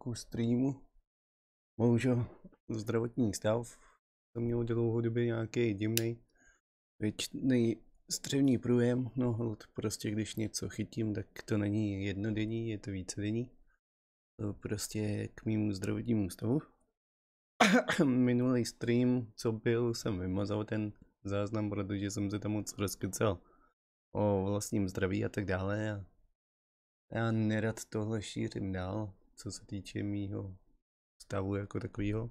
ku streamu. Bohužel zdravotní stav to měl dlouhodobě nějaký divný, věčný střevní průjem, no prostě když něco chytím, tak to není jednodenní, je to vícedenní. To prostě k mému zdravotnímu stavu. Minulý stream, co byl, jsem vymazal ten záznam, protože jsem se tam moc rozkecal o vlastním zdraví a tak dále. Já nerad tohle šířím dál, co se týče mýho stavu jako takového.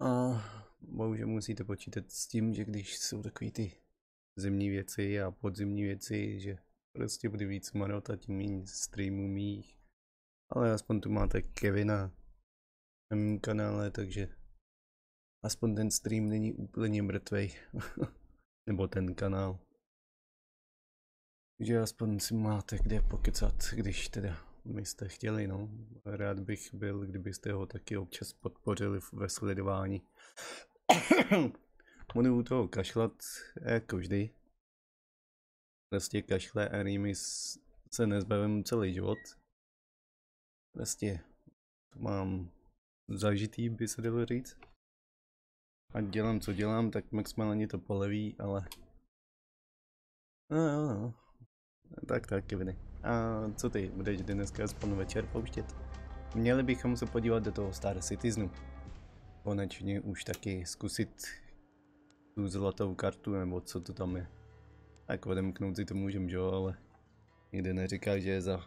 A bohužel musíte počítat s tím, že když jsou takový ty zimní věci a podzimní věci, že prostě bude víc marot a tím méně streamů mých. Ale aspoň tu máte Kevina na mém kanále, takže aspoň ten stream není úplně mrtvej. Nebo ten kanál. Takže aspoň si máte kde pokecat, když teda byste chtěli, no. Rád bych byl, kdybyste ho taky občas podpořili ve sledování. Budu u toho kašlat jako vždy. Prostě kašle a se nezbavím celý život. Prostě to mám zažitý, by se dalo říct. A dělám, co dělám, tak maximálně to poleví, ale... No, no, no. Tak, tak, Keviny. A co ty, budeš dneska aspoň večer pouštět? Měli bychom se podívat do toho Star Citizenu. Konečně už taky zkusit tu zlatou kartu, nebo co to tam je. Tak odemknout si to můžem, jo, ale nikde neříká, že je za.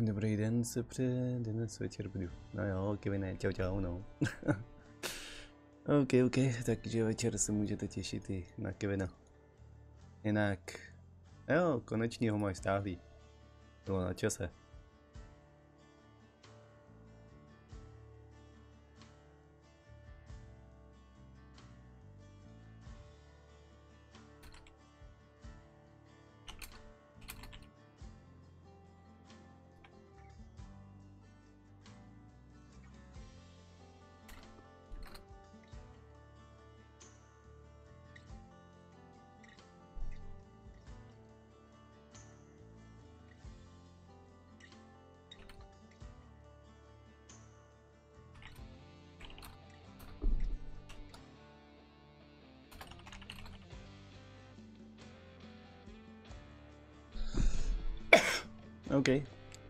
Dobrý den, se pře, dnes večer budu. No jo, Kevine, čau čau, no. ok, ok, takže večer se můžete těšit i na Kevina. Jinak, jo, konečně ho máš stáhlý. Bylo na čase.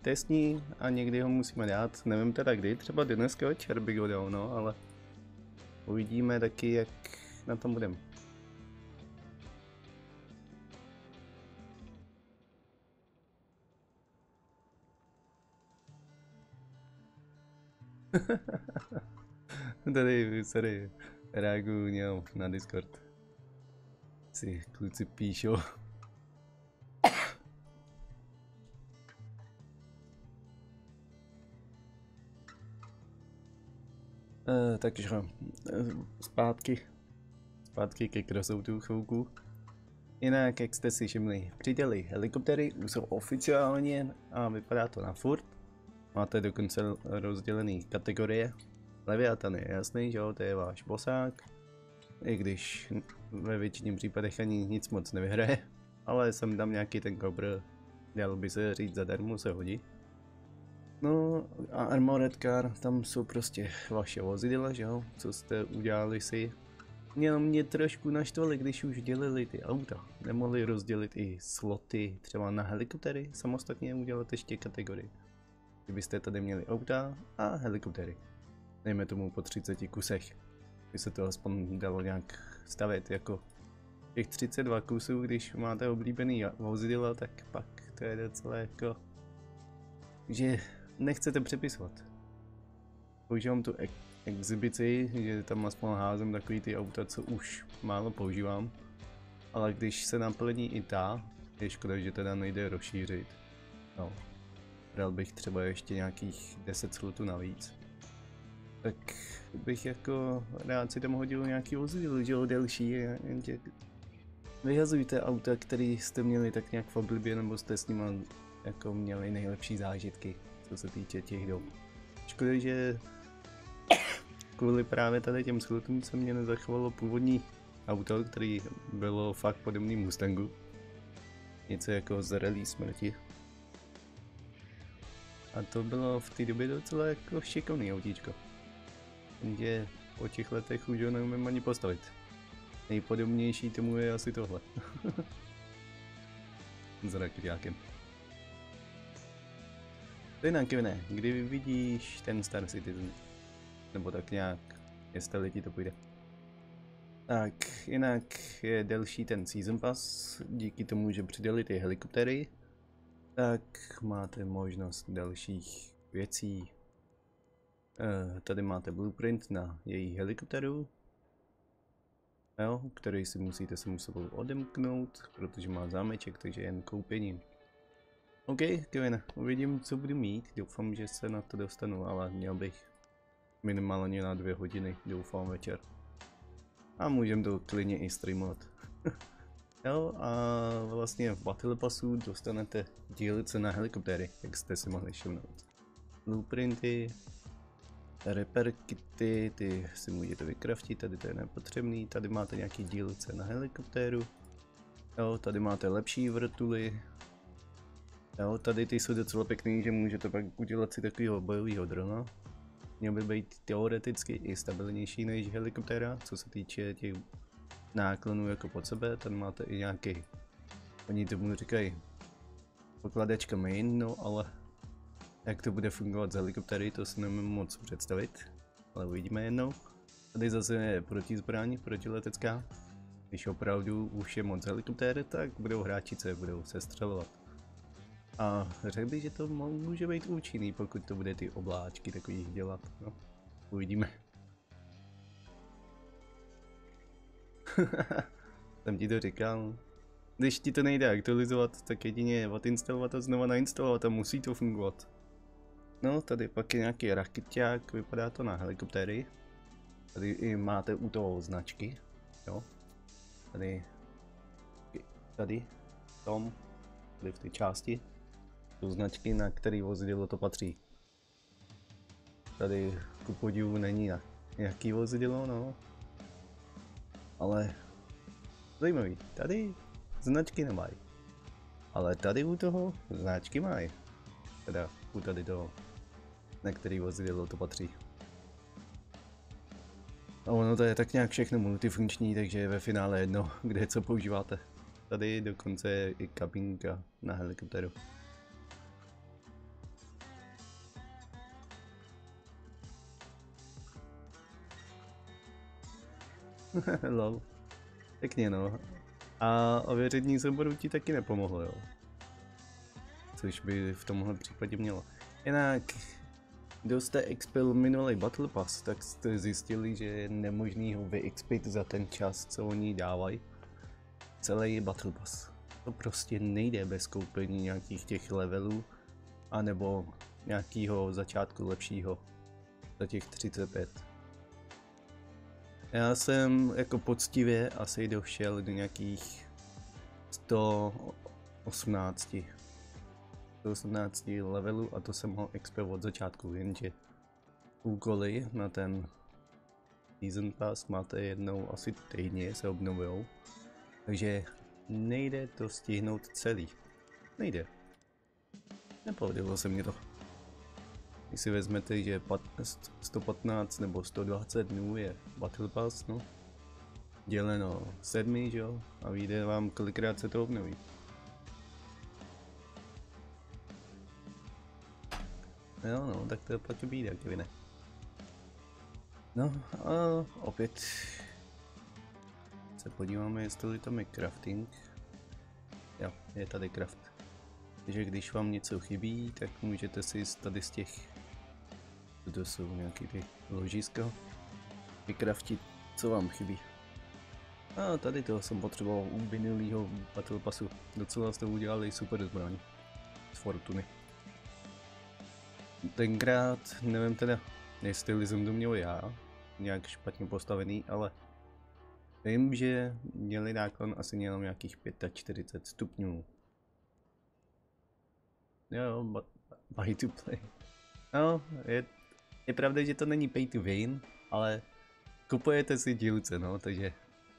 Testní a někdy ho musíme dát, nevím teda kdy, třeba dneska večer bych ho dal, no, ale uvidíme taky, jak na tom budem. Tady, sorry, reaguju na Discord. Si kluci píšou. Uh, takže uh, zpátky, zpátky ke crosoutu chvilku. Jinak, jak jste si všimli, přiděli helikoptery už jsou oficiálně a vypadá to na furt. Máte dokonce rozdělený kategorie. Leviathan je jasný, že jo, to je váš bosák. I když ve většině případech ani nic moc nevyhraje. Ale jsem tam nějaký ten kobr, dal by se říct zadarmo, se hodí. No a Armored Car, tam jsou prostě vaše vozidla, že jo, co jste udělali si. Jenom mě trošku naštvali, když už dělili ty auta. Nemohli rozdělit i sloty třeba na helikoptery, samostatně udělat ještě kategorii. Kdybyste tady měli auta a helikoptery. Dejme tomu po 30 kusech. By se to aspoň dalo nějak stavět jako těch 32 kusů, když máte oblíbený vozidla, tak pak to je docela jako že nechcete přepisovat. Používám tu ek- exibici, že tam aspoň házím takový ty auta, co už málo používám. Ale když se naplní i ta, je škoda, že teda nejde rozšířit. No, bral bych třeba ještě nějakých 10 slotů navíc. Tak bych jako rád si tam hodil nějaký vozidlo, že jo, delší, jenže vyhazujte auta, který jste měli tak nějak v oblibě, nebo jste s nimi jako měli nejlepší zážitky co se týče těch dob. Škoda, že kvůli právě tady těm skutům se mě nezachovalo původní auto, který bylo fakt podobný Mustangu. Něco jako zralý smrti. A to bylo v té době docela jako šikovný autíčko. Jenže po těch letech už ho neumím ani postavit. Nejpodobnější tomu je asi tohle. S raketákem. Jinak, ne, kdy vidíš ten Star Citizen? Nebo tak nějak, jestli ti to půjde. Tak, jinak je delší ten Season Pass, díky tomu, že přidali ty helikoptery, tak máte možnost dalších věcí. E, tady máte blueprint na její helikopteru, jo, který si musíte se sebou odemknout, protože má zámeček, takže jen koupením. OK, Kevin, uvidím, co budu mít, doufám, že se na to dostanu, ale měl bych minimálně na dvě hodiny, doufám večer. A můžeme to klidně i streamovat. jo, a vlastně v Battle Passu dostanete dílice na helikoptéry, jak jste si mohli všimnout. Blueprinty, repair kity, ty si můžete vykraftit, tady to je nepotřebný, tady máte nějaký dílce na helikoptéru. Jo, tady máte lepší vrtuly. Jo, tady ty jsou docela pěkný, že můžete pak udělat si takového bojového drona. Měl by být teoreticky i stabilnější než helikoptéra, co se týče těch náklonů jako pod sebe, ten máte i nějaký, oni tomu říkají pokladečka main, no ale jak to bude fungovat z helikoptery, to si nemůžu moc představit, ale uvidíme jednou. Tady zase je protizbraň, protiletecká. Když opravdu už je moc helikoptéry, tak budou hráči, co je budou sestřelovat. A řekl bych, že to může být účinný, pokud to bude ty obláčky takový dělat. No, uvidíme. Jsem ti to říkal. Když ti to nejde aktualizovat, tak jedině odinstalovat a znova nainstalovat a musí to fungovat. No, tady pak je nějaký raketák, vypadá to na helikoptéry. Tady i máte u toho značky, jo. Tady, tady, tom, tady v té části, jsou značky, na který vozidlo to patří. Tady ku podivu není nějaký vozidlo, no. Ale zajímavý, tady značky nemají. Ale tady u toho značky mají. Teda u tady toho na který vozidlo to patří. A ono to je tak nějak všechno multifunkční, takže je ve finále jedno, kde co používáte. Tady dokonce je i kabinka na helikopteru. Lol. Pěkně no. A ověření souboru ti taky nepomohlo, jo. Což by v tomhle případě mělo. Jinak kdo jste expil minulý Battle Pass, tak jste zjistili, že je nemožný ho vyexpit za ten čas, co oni dávají. Celý Battle Pass. To prostě nejde bez koupení nějakých těch levelů, anebo nějakého začátku lepšího za těch 35. Já jsem jako poctivě asi došel do nějakých 118 18 levelu a to jsem ho XP od začátku, jenže úkoly na ten Season Pass máte jednou asi týdně se obnovujou, takže nejde to stihnout celý. Nejde. Nepovedlo se mi to. Když si vezmete, že 115 nebo 120 dnů je Battle Pass, no, děleno 7, že jo, a vyjde vám kolikrát se to obnoví. Jo, no, tak to platí být, jak ne. No a opět se podíváme, jestli tam je crafting. Jo, je tady craft. Takže když vám něco chybí, tak můžete si tady z těch, to jsou nějaký ty ložiska, vykraftit, co vám chybí. A tady to jsem potřeboval u minulého Battle Passu. Docela jste udělali super zbraň z Fortuny tenkrát, nevím teda, jestli jsem to měl já, nějak špatně postavený, ale vím, že měli náklon asi jenom nějakých 45 stupňů. Jo, buy to play. No, je, je pravda, že to není pay to win, ale kupujete si dílce, no, takže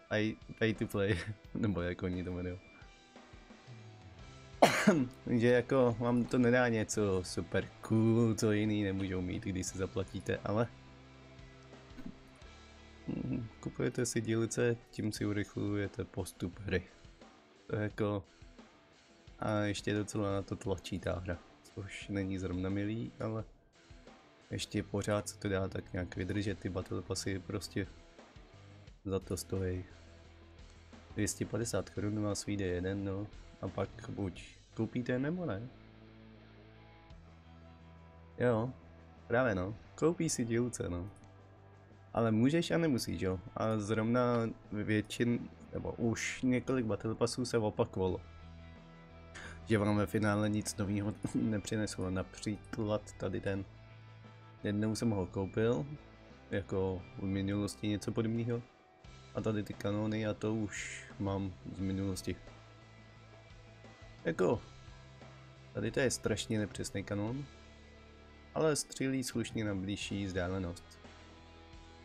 pay, pay to play, nebo jak oni to jmenují. že jako vám to nedá něco super cool, co jiný nemůžou mít, když se zaplatíte, ale hm, kupujete si dílce, tím si urychlujete postup hry. To je jako a ještě docela na to tlačí ta hra, což není zrovna milý, ale ještě pořád se to dá tak nějak vydržet, ty battle passy prostě za to stojí. 250 korun vás vyjde jeden, no, a pak buď koupíte nebo ne. Jo, právě no, koupí si dílce, no. Ale můžeš a nemusíš, jo. A zrovna většin, nebo už několik battle passů se opakovalo. Že vám ve finále nic nového nepřineslo. Například tady ten. Jednou jsem ho koupil, jako v minulosti něco podobného. A tady ty kanony a to už mám z minulosti. Jako, tady to je strašně nepřesný kanon, ale střílí slušně na blížší vzdálenost.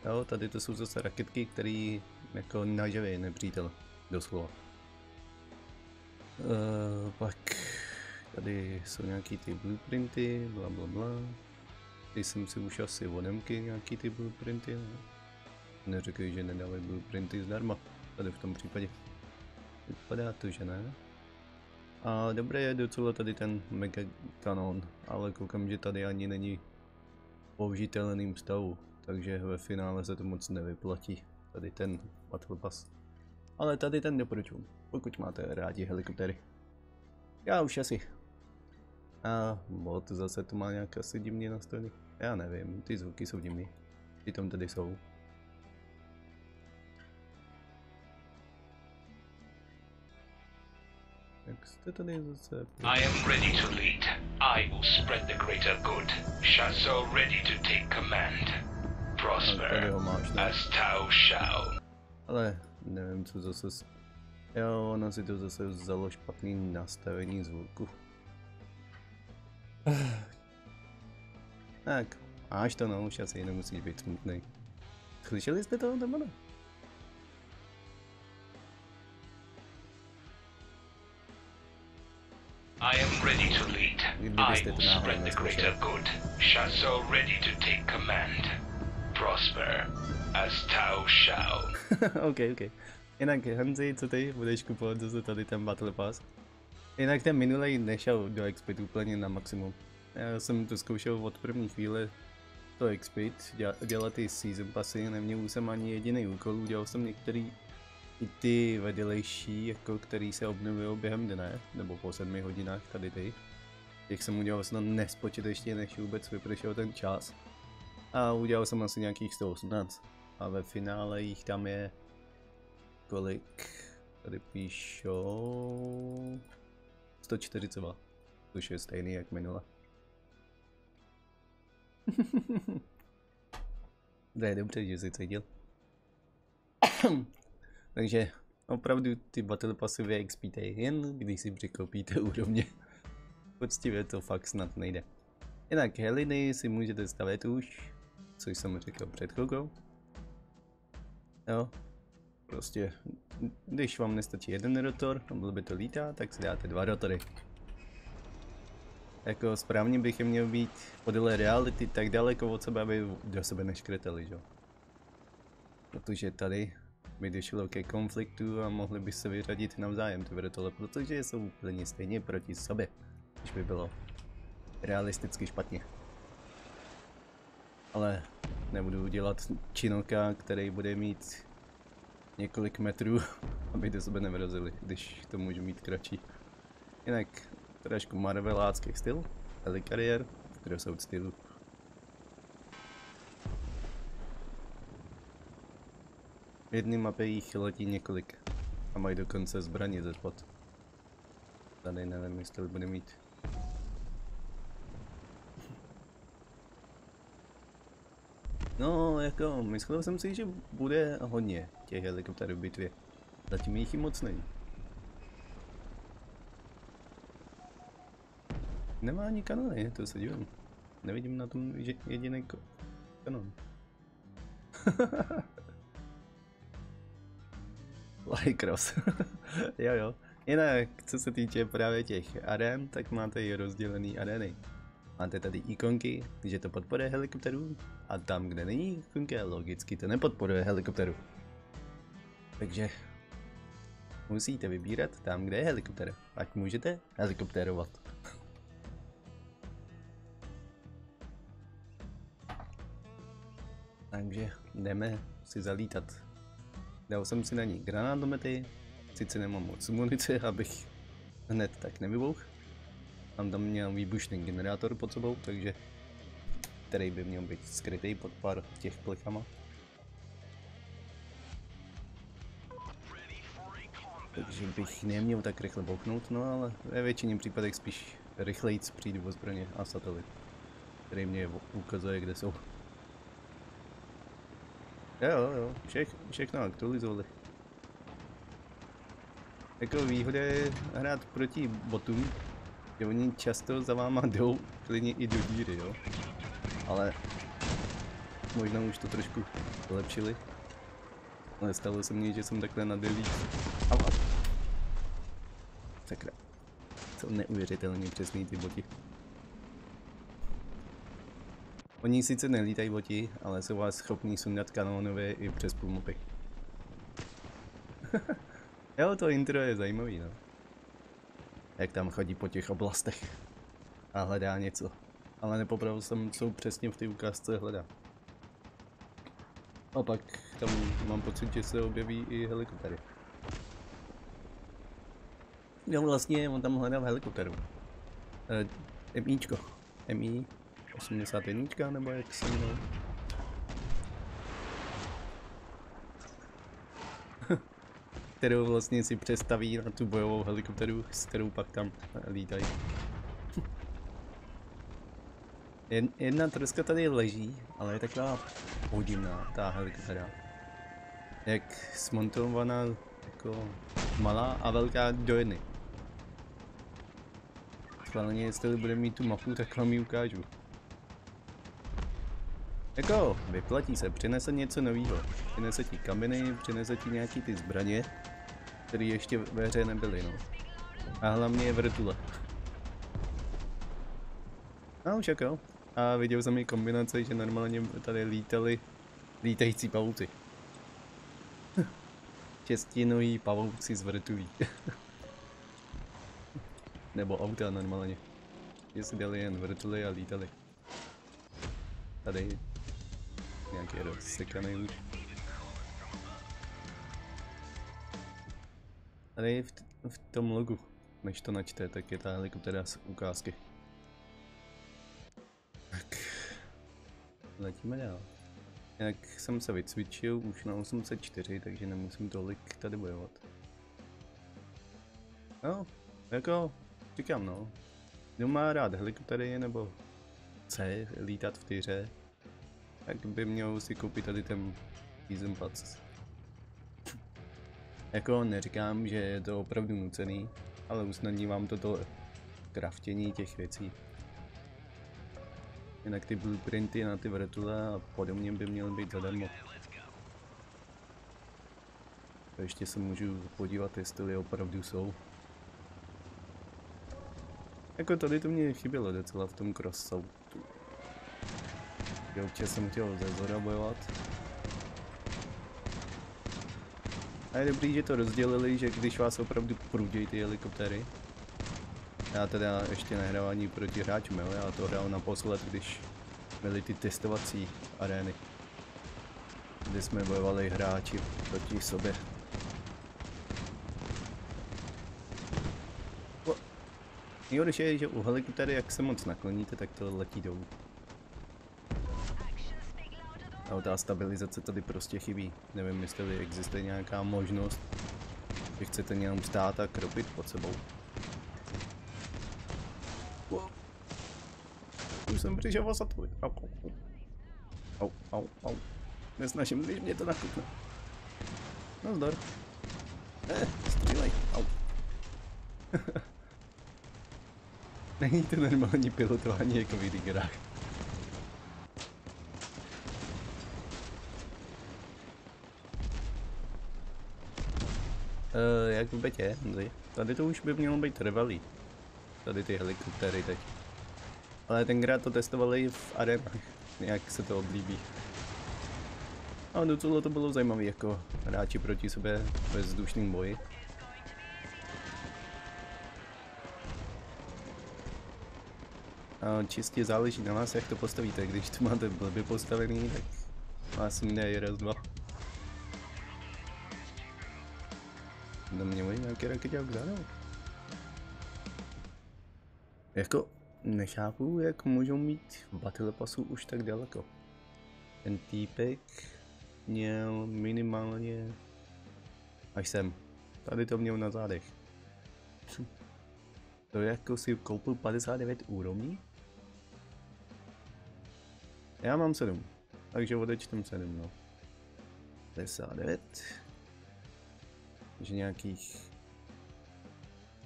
Jo, tady to jsou zase raketky, které jako naživí nepřítel, doslova. Uh, pak tady jsou nějaký ty blueprinty, bla bla bla. Ty jsem si už asi odemky nějaký ty blueprinty, ne? Neřekli, že nedávají blueprinty zdarma, tady v tom případě. Vypadá to, že ne? A dobré je docela tady ten mega kanon, ale koukám, že tady ani není použitelným stavu, takže ve finále se to moc nevyplatí, tady ten Battle Pass. Ale tady ten doporučuji, pokud máte rádi helikoptery. Já už asi. A bot zase to má nějak asi divně nastavený. Já nevím, ty zvuky jsou divný. Ty tam tady jsou. Jak jste tady zase... I am ready to lead. I will spread the greater good. Chassol ready to take command. tady Prosper ho máš, as thou shall. Ale nevím, co zase... Jo, ono si to zase vzalo špatný nastavení zvuku. Tak, máš to no, už asi nemusíš být smutný. Slyšeli jste to, nebo ne? I am ready to lead. I will spread the greater good. Chassol ready to take command. Prosper as thou shall. ok, ok. Jinak Hanzi, co ty budeš kupovat zase tady ten Battle Pass? Jinak ten minulej nešel do Expit úplně na maximum. Já jsem to zkoušel od první chvíle to Expit, děla- dělat ty season passy, neměl jsem ani jediný úkol, udělal jsem některý i ty vedlejší, jako který se obnovují během dne, nebo po sedmi hodinách, tady ty. Těch jsem udělal snad nespočetečně, než vůbec vypršel ten čas. A udělal jsem asi nějakých 118. A ve finále jich tam je kolik? Tady píšou 142. Což je stejný jak minule. je dobře, že jsi cítil. Takže opravdu ty battle passy vyexpíte jen když si překoupíte úrovně. Poctivě to fakt snad nejde. Jinak heliny si můžete stavět už, což jsem říkal před chvilkou. Jo, prostě, když vám nestačí jeden rotor, byl by to lítá, tak si dáte dva rotory. Jako správně bych je měl být podle reality tak daleko od sebe, aby do sebe neškretali, že? Protože tady by došlo ke konfliktu a mohli by se vyřadit navzájem ty vrtole, protože jsou úplně stejně proti sobě, když by bylo realisticky špatně. Ale nebudu dělat činoka, který bude mít několik metrů, aby do sebe nevrazili, když to můžu mít kratší. Jinak trošku marvelácký styl, helikariér, crossout stylu. V jedné mapě jich letí několik a mají dokonce zbraně ze spod. Tady nevím, jestli bude mít. No, jako, myslel jsem si, že bude hodně těch helikopterů v bitvě. Zatím jich i moc není. Nemá ani kanony, to se divím. Nevidím na tom jediný kanon. Lycross. jo jo, Jinak, co se týče právě těch aren, tak máte i rozdělený areny. Máte tady ikonky, že to podporuje helikopteru a tam, kde není ikonka, logicky to nepodporuje helikopteru. Takže musíte vybírat tam, kde je helikopter, ať můžete helikopterovat. Takže jdeme si zalítat. Dal jsem si na ní granátomety, sice nemám moc munice, abych hned tak nevybouch. Mám tam měl výbušný generátor pod sebou, takže který by měl být skrytý pod pár těch plechama. Takže bych neměl tak rychle bouchnout, no ale ve většině případech spíš rychleji přijdu o zbraně a satelit, který mě ukazuje, kde jsou. Jo, jo, všech, všechno aktualizovali. Jako výhoda je hrát proti botům, že oni často za váma jdou klidně i do díry, jo. Ale možná už to trošku zlepšili. Ale stalo se mně, že jsem takhle na delí. Sakra. Jsou neuvěřitelně přesný ty boti. Oni sice nelítají boti, ale jsou vás schopní sundat kanónové i přes půl mapy. jo, to intro je zajímavý, no. Jak tam chodí po těch oblastech a hledá něco. Ale nepopravil jsem, co přesně v té ukázce hledá. A pak tam mám pocit, že se objeví i helikoptery. Jo, vlastně on tam hledal helikopteru. E, MIčko. MI 81, nebo jak se jmenuje? kterou vlastně si přestaví na tu bojovou helikopteru, s kterou pak tam lítají. Jedna troska tady leží, ale je taková podivná, ta helikoptera. Jak smontovaná jako malá a velká do jedny. Schválně, jestli budeme mít tu mapu, tak vám ji ukážu. Jako, vyplatí se, přinese něco nového. Přinese ti kameny, přinese ti nějaký ty zbraně, které ještě ve hře nebyly, no. A hlavně je vrtule. A už jako. A viděl jsem i kombinace, že normálně tady lítali lítající pavouci. Čestinový pavouci z vrtulí. Nebo auta normálně. Že si dali jen vrtuly a lítali. Tady nějaký rozsekaný už. Tady v, v tom logu, než to načte, tak je ta helikoptéra z ukázky. Tak, letíme dál. Jak jsem se vycvičil už na 804, takže nemusím tolik tady bojovat. No, jako, říkám no. Kdo má rád helikoptery nebo chce lítat v té hře, tak by měl si koupit tady ten Season Pass. jako neříkám, že je to opravdu nucený, ale usnadní vám to to kraftění těch věcí. Jinak ty blueprinty na ty vrtule a podobně by měly být zadarmo. A ještě se můžu podívat, jestli opravdu jsou. Jako tady to mě chybělo docela v tom crossout. Já určitě jsem chtěl ze zora bojovat. A je dobrý, že to rozdělili, že když vás opravdu průdějí ty helikoptery. Já teda ještě nehrál ani proti hráčům, jo? já to hrál naposled, když byly ty testovací arény. Kde jsme bojovali hráči proti sobě. Nejhorší je, že u helikoptery, jak se moc nakloníte, tak to letí dolů. Ale ta stabilizace tady prostě chybí. Nevím, jestli existuje nějaká možnost, že chcete jenom stát a kropit pod sebou. Už jsem přišel satelit. Au, au, au, au, au. Nesnažím, když mě to nakupne. No zdar. Eh, střílej, au. Není to normální pilotování jako v jiných hrách. Uh, jak v betě? Tady to už by mělo být trvalý. Tady ty helikoptéry teď. Ale tenkrát to testovali v arenách, jak se to oblíbí. A docela to bylo zajímavé jako hráči proti sobě ve vzdušném boji. A čistě záleží na vás, jak to postavíte. Když to máte blbě postavený, tak vás jde raz, dva. Domněmuji nějaký raketák zadal. Jako, nechápu, jak můžou mít Battle Passu už tak daleko. Ten týpek měl minimálně až sem. Tady to měl na zádech. To jako si koupil 59 úrovní? Já mám 7, takže odečtem 7, no. 59. Takže nějakých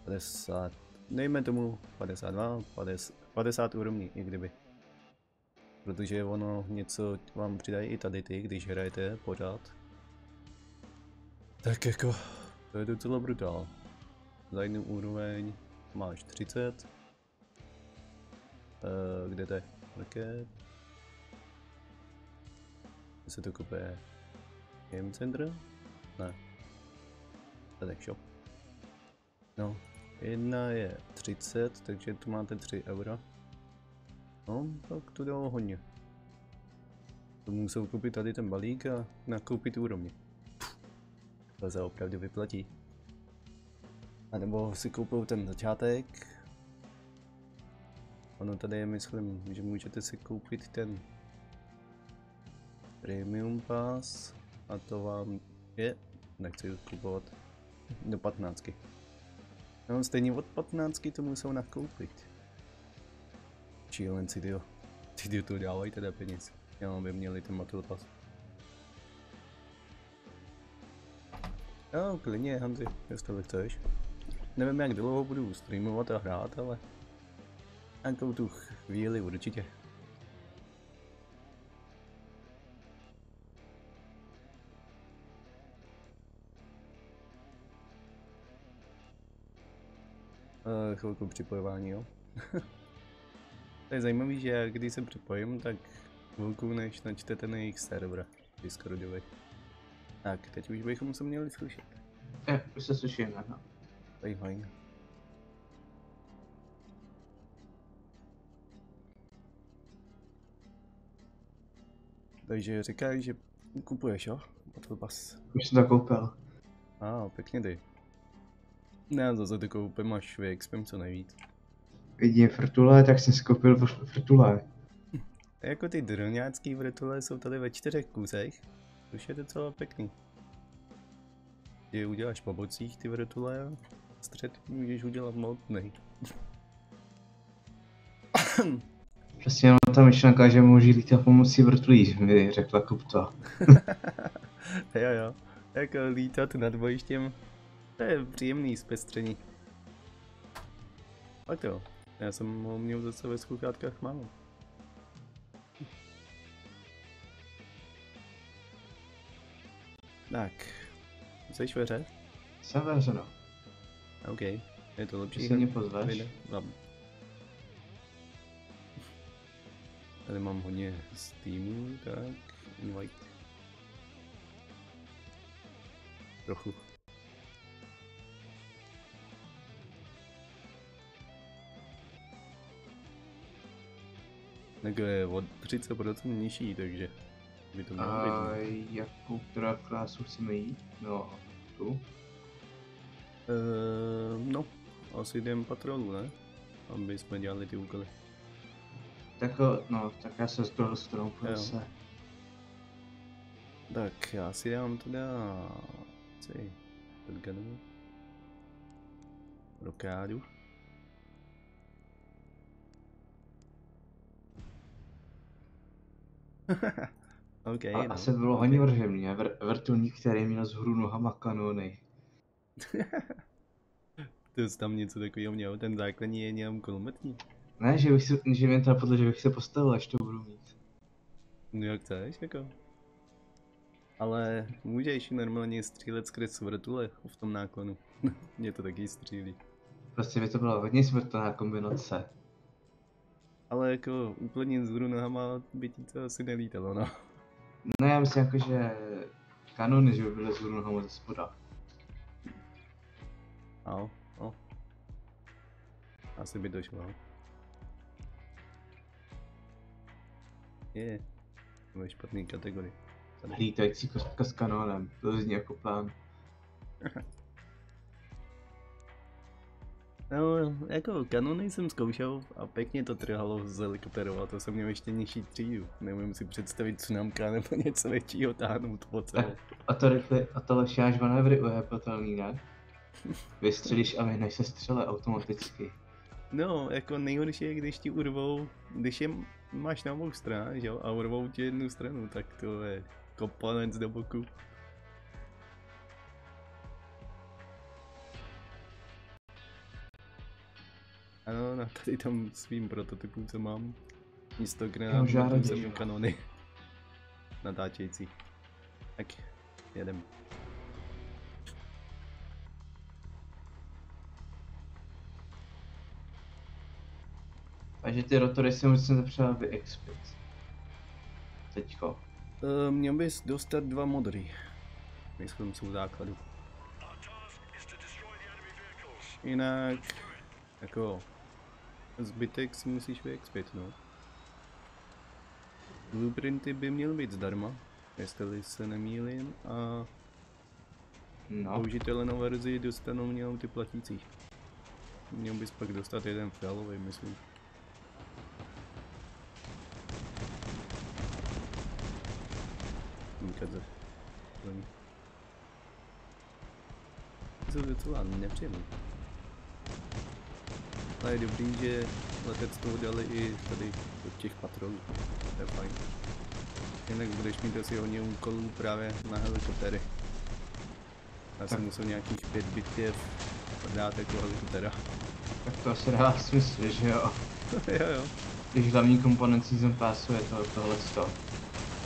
50, dejme tomu 52, 50, 50 úrovní, i kdyby. Protože ono něco vám přidají i tady ty, když hrajete pořád. Tak jako, to je docela brutál. Za jednu úroveň máš 30. Uh, kde to je? Raket. Kde se to kupuje? Game Center? Ne. Tady shop. No, jedna je 30, takže tu máte 3 euro. No, tak to dalo hodně. To musel koupit tady ten balík a nakoupit úrovně. To se opravdu vyplatí. A nebo si koupil ten začátek. Ono tady je, myslím, že můžete si koupit ten Premium Pass a to vám je, nechci kupovat, do 15. No stejně od 15 to musel nakoupit. Šílenci, tyjo. Ty to dávají teda peněz. Jo, by měli ten Battle Pass. Jo, klidně, Hanzi, jestli chceš. Nevím, jak dlouho budu streamovat a hrát, ale nějakou tu chvíli určitě. Chvilku připojování, jo. to je zajímavý, že když se připojím, tak chvilku než načtete na jejich server Discordový. Tak, teď už bychom se měli slyšet. Je, už se slyšíme, no. Fajn, fajn. Takže říkáš, že kupuješ, jo? Battle Pass. Už jsem to koupil. A, ah, pěkně ty. Ne, zase to koupím až vyexpím co nejvíc. Vidím vrtule, tak jsem si koupil vrtule. Jako ty droňácký vrtule jsou tady ve čtyřech kusech, což je docela pěkný. Ty uděláš po bocích ty vrtule a střed můžeš udělat modný. Prostě jenom ta myšlenka, že můžu lítat pomocí vrtulí, mi řekla kupta. jo jo, jako lítat nad bojištěm, to je příjemný zpestření. Tak jo, já jsem ho měl zase ve sluchátkách málo. Tak, jsi ve hře? Jsem ve hře, no. OK, je to lepší. Když se mě pozveš. No. Tady mám hodně Steamů, tak invite. Trochu. Tak je od 30% nižší, takže by to mělo být. A jakou teda klásu chceme jít? No, tu? Uh, no, asi jdem patrolu, ne? Aby jsme dělali ty úkoly. Tak, no, tak já se z toho dostanu se. Tak já si dám teda... Co je? Rokádu. OK, A no. asi bylo hodně vržený, a vr- vrtulník, který měl z hru nohama kanony. to jsi tam něco takového měl, ten základní je nějak kulometní. Ne, že bych si, že mě teda podle, že bych se postavil, až to budu mít. No jak chceš, jako. Ale můžeš normálně střílet skrz vrtule v tom náklonu. Mě to taky střílí. Prostě by to byla hodně smrtelná kombinace. Ale jako úplně z nohama by ti to asi nelítalo, no. No já myslím jako, že kanony, že by byly z nohama ze spoda. Au, au. Asi by to šlo. Je, to je špatný kategorie. Tady. Lítající kostka s kanónem, to zní jako plán. No, jako kanony jsem zkoušel a pěkně to trhalo z helikopterou a to jsem měl ještě nižší třídu. Nemůžu si představit tsunamka nebo něco většího táhnout po celé. A to rychle, a to lepší až manévry uhepatelný, ne? Vystřelíš a vyhneš se střele automaticky. No, jako nejhorší je, když ti urvou, když je máš na obou stranách, že jo, a urvou ti jednu stranu, tak to je kopanec do boku. Ano, na tady tam svým prototypům, co mám, místo granátů žádný. jsem kanony. Natáčející. Tak, jedem. Takže ty rotory si musím potřeba vyexpit. Teďko. Uh, měl bys dostat dva modry. Myslím, jsou základu. Jinak, jako, zbytek si musíš vyexpit, no. Blueprinty by měly být zdarma, jestli se nemýlím, a No, použitele na verzi dostanou jenom ty platící. Měl bys pak dostat jeden fialový, myslím. Nikadze. Zelený. To je docela nepříjemný. Ale je dobrý, že letectvo dali i tady do těch patrolů. To je fajn. Jinak budeš mít asi hodně úkolů právě na helikoptery. Já jsem musel nějakých pět bitev dát jako helikoptera. tak to asi dává smysl, že jo? jo jo. Když hlavní komponent Season Passu je to tohle to.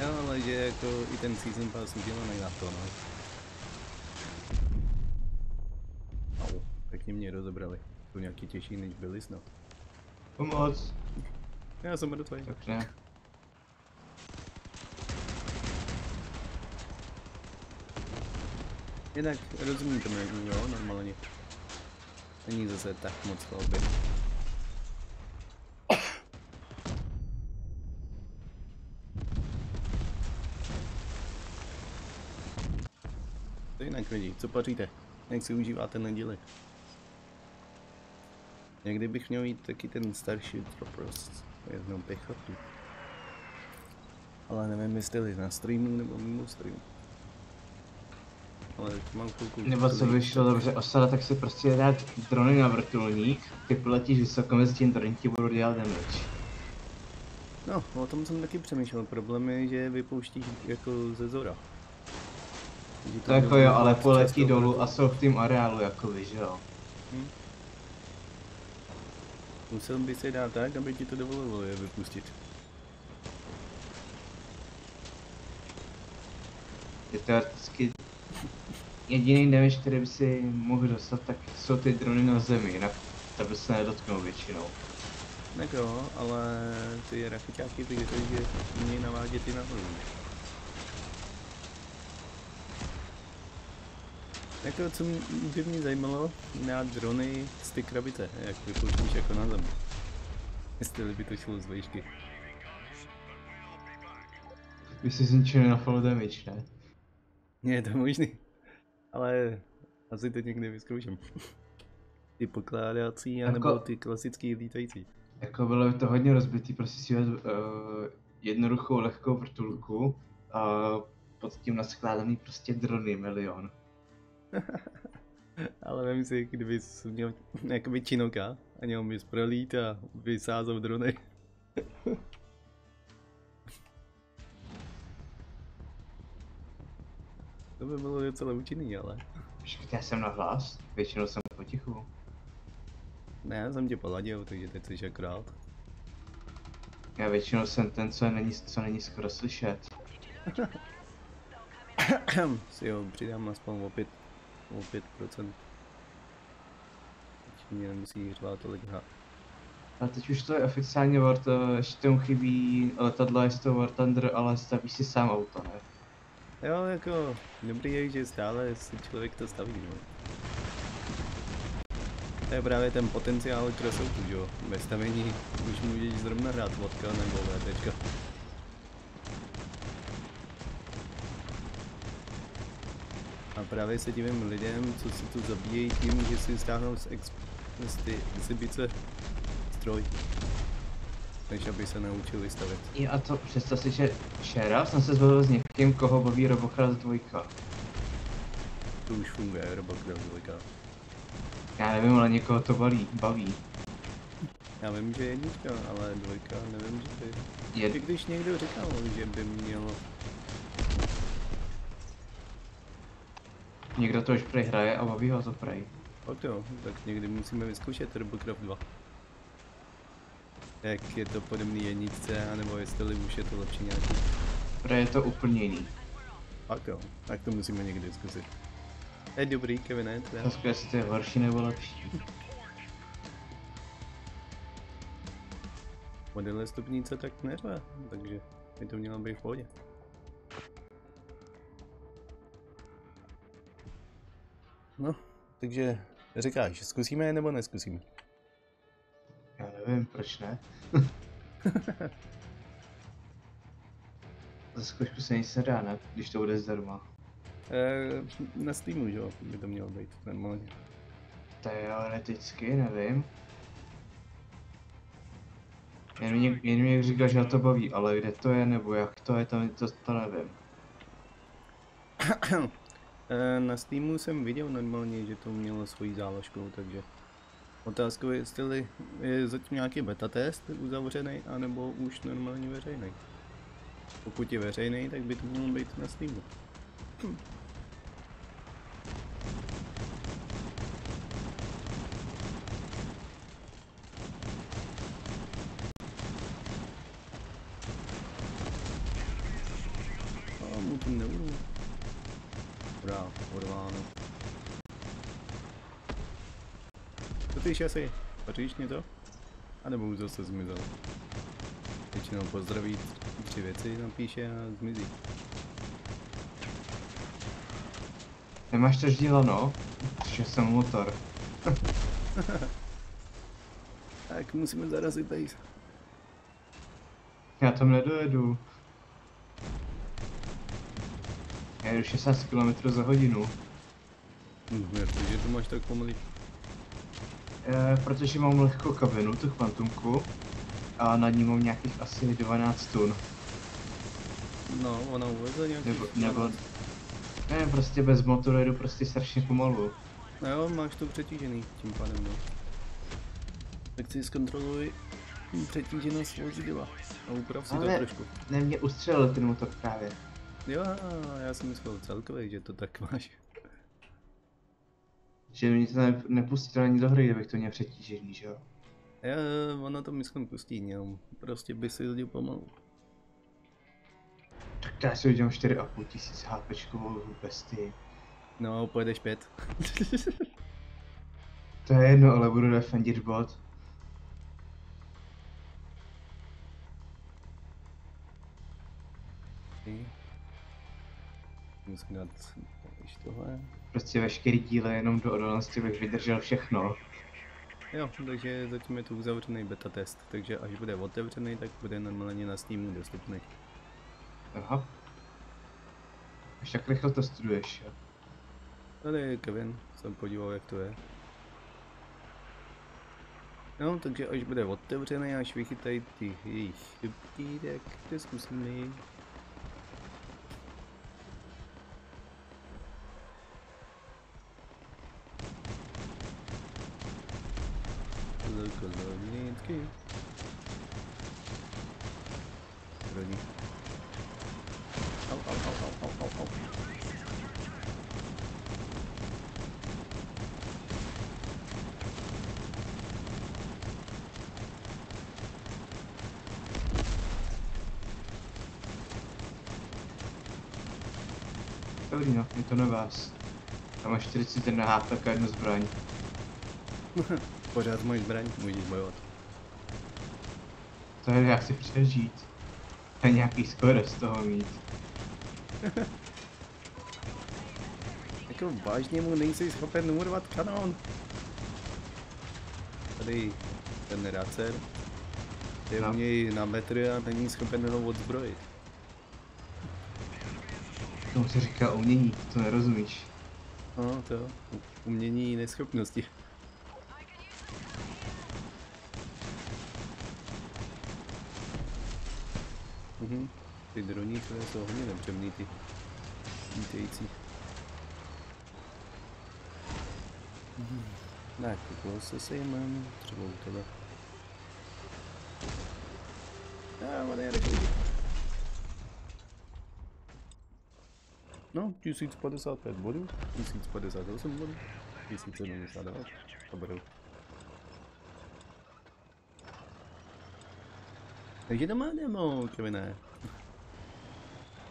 Jo, ale že jako i ten season pass udělaný na to, no. Au, pěkně mě rozebrali. Jsou nějaký těžší než byli snad. Pomoc! Já jsem mrtvý. Dobře. Jinak rozumím tomu, jo, normálně. Není zase tak moc chlapy. To jinak lidi, co paříte? Jak si užíváte neděli? Někdy bych měl jít taky ten starší Troopers, jednou pěchotu. Ale nevím, jestli na streamu nebo mimo streamu. Ale mám chvilku. Nebo co by šlo dobře osada, tak si prostě dát drony na vrtulník, ty poletíš vysoko mezi tím drony ti budou dělat damage. No, o tom jsem taky přemýšlel. Problém je, že vypouštíš jako ze zora. To jako jde jo, ale poletí to dolů a jsou v tým areálu jakoby, že jo. Musel by se dát tak, aby ti to dovolilo je vypustit. Je teoreticky jediný damage, který by si mohl dostat, tak jsou ty drony na zemi, jinak to by se nedotknou většinou. Tak jo, ale ty raketáky vygrají, že umějí navádět i nahoru. Jako co by mě zajímalo na drony z ty krabice, jak vypouštíš jako na zem. Jestli by to šlo z výšky. By si zničili na follow damage, ne? Je to možný. Ale asi to někdy vyzkouším. ty pokládací, Jako- anebo ty klasický lítající. Jako bylo by to hodně rozbitý, prostě si uh, jednoduchou lehkou vrtulku a pod tím naskládaný prostě drony milion. Ale vím si, kdyby jsi měl jakoby činoka a měl bys prolít a vysázou drony. to by bylo docela účinný, ale Počkejte, já jsem na hlas, většinou jsem potichu. ne, já jsem tě poladil, takže teď jsi akorát. Já většinou jsem ten, co není, co není skoro slyšet. si ho přidám aspoň o 5, o 5%. Teď mě nemusí řvát tolik H. A teď už to je oficiálně War, eh, ještě tomu chybí letadlo, je to War Thunder, ale stavíš si sám auto, ne? Jo, jako dobrý je, že stále si člověk to staví, no. To je právě ten potenciál crossoutu, že jo? Ve stavení už můžeš zrovna hrát vodka nebo VTčka. A právě se divím lidem, co si tu zabíjejí tím, že si stáhnou z, ex, z ty exibice stroj. Než aby se naučili stavět. Jo, a to představ si, že včera jsem se zbavil s někým, koho baví Robocraft 2. To už funguje, Robocraft 2. Já nevím, ale někoho to baví. baví. Já vím, že jednička, ale dvojka nevím, že by... Je, I když někdo říkal, že by mělo... někdo to už prej hraje a baví ho to prej. Ok jo, tak někdy musíme vyzkoušet Robocraft 2. Jak je to podobný jedničce, anebo jestli už je to lepší nějaký. Prej je to úplně jiný. Tak jo, tak to musíme někdy zkusit. Je dobrý, Kevine, to je. Jestli to je horší nebo lepší. Model stupnice tak neřve, takže by to mělo být v pohodě. No, takže říkáš, zkusíme nebo neskusíme? Já nevím, proč ne. Za zkoušku se nic nedá, ne? Když to bude zdarma. E, na Steamu, že jo, by to mělo být normálně. Teoreticky, nevím. Jen mě, jen mě říkal, že ho to baví, ale kde to je, nebo jak to je, to, to, to nevím. E, na Steamu jsem viděl normálně, že to mělo svoji záložku, takže otázkou je, jestli je zatím nějaký beta test uzavřený, anebo už normálně veřejný. Pokud je veřejný, tak by to mělo být na Steamu. A mu to nebudu. Dobrá, odváno. Ty asi? Patříš něco? A nebo už zase zmizel? Většinou pozdraví tři věci napíše a zmizí. Nemáš to sdíleno? Že jsem motor. Tak musíme zarazit tady. Já tam nedojedu. Já jedu 16 km za hodinu. Hm, to, že to máš tak pomalý? E, protože mám lehkou kabinu, tu kvantumku. A na ní mám nějakých asi 12 tun. No, ona uveze nějaký... Nebo, nebo... Ne, prostě bez motoru jedu prostě strašně pomalu. No jo, máš to přetížený tím pádem, no. Tak si zkontroluj přetíženost vozidla a uprav si to Ale- trošku. Ne, mě ustřelil ten motor právě. Jo, já jsem myslel celkově, že to tak máš. Že mě to ne, nepustí to ani do hry, kdybych to měl přetížený, že jo? Já, ono to myslím pustí, jenom prostě by si jezdil pomalu. Tak já si udělám 4,5 tisíc HPčkovou bestii. No, pojedeš pět. To je jedno, ale budu defendit bot. Musím dát ještě tohle. Prostě veškerý díle jenom do odolnosti bych vydržel všechno. Jo, takže zatím je tu uzavřený beta test, takže až bude otevřený, tak bude normálně na Steamu dostupný. Aha. Až tak rychle to studuješ, jo? Tady je Kevin, jsem podíval, jak to je. No, takže až bude otevřený, až vychytají ty jejich chybky, tak to zkusíme. Kolonitky. Rodí. Au, au, au, au, au, au, au. Dobrý no, je to na vás. Tam máš 41 HP a jednu zbraň. Pořád máš zbraň, můžeš bojovat. To je, já chci přežít. To je nějaký skoro z toho mít. Jako vážně mu nejsi schopen urvat kanón. Tady ten racer je No. u něj na metr a není schopen ho odzbrojit. Tomu se říká umění, to nerozumíš. No to umění neschopnosti. Mhm. To jsou hodně nepřemný ty lítající. Mhm. Tak, koukal se se jmem, třeba u tebe. A, on je rychlý. No, 1055 bodů, 1058 bodů, 1079, to budou. Takže to má demo, Kevine.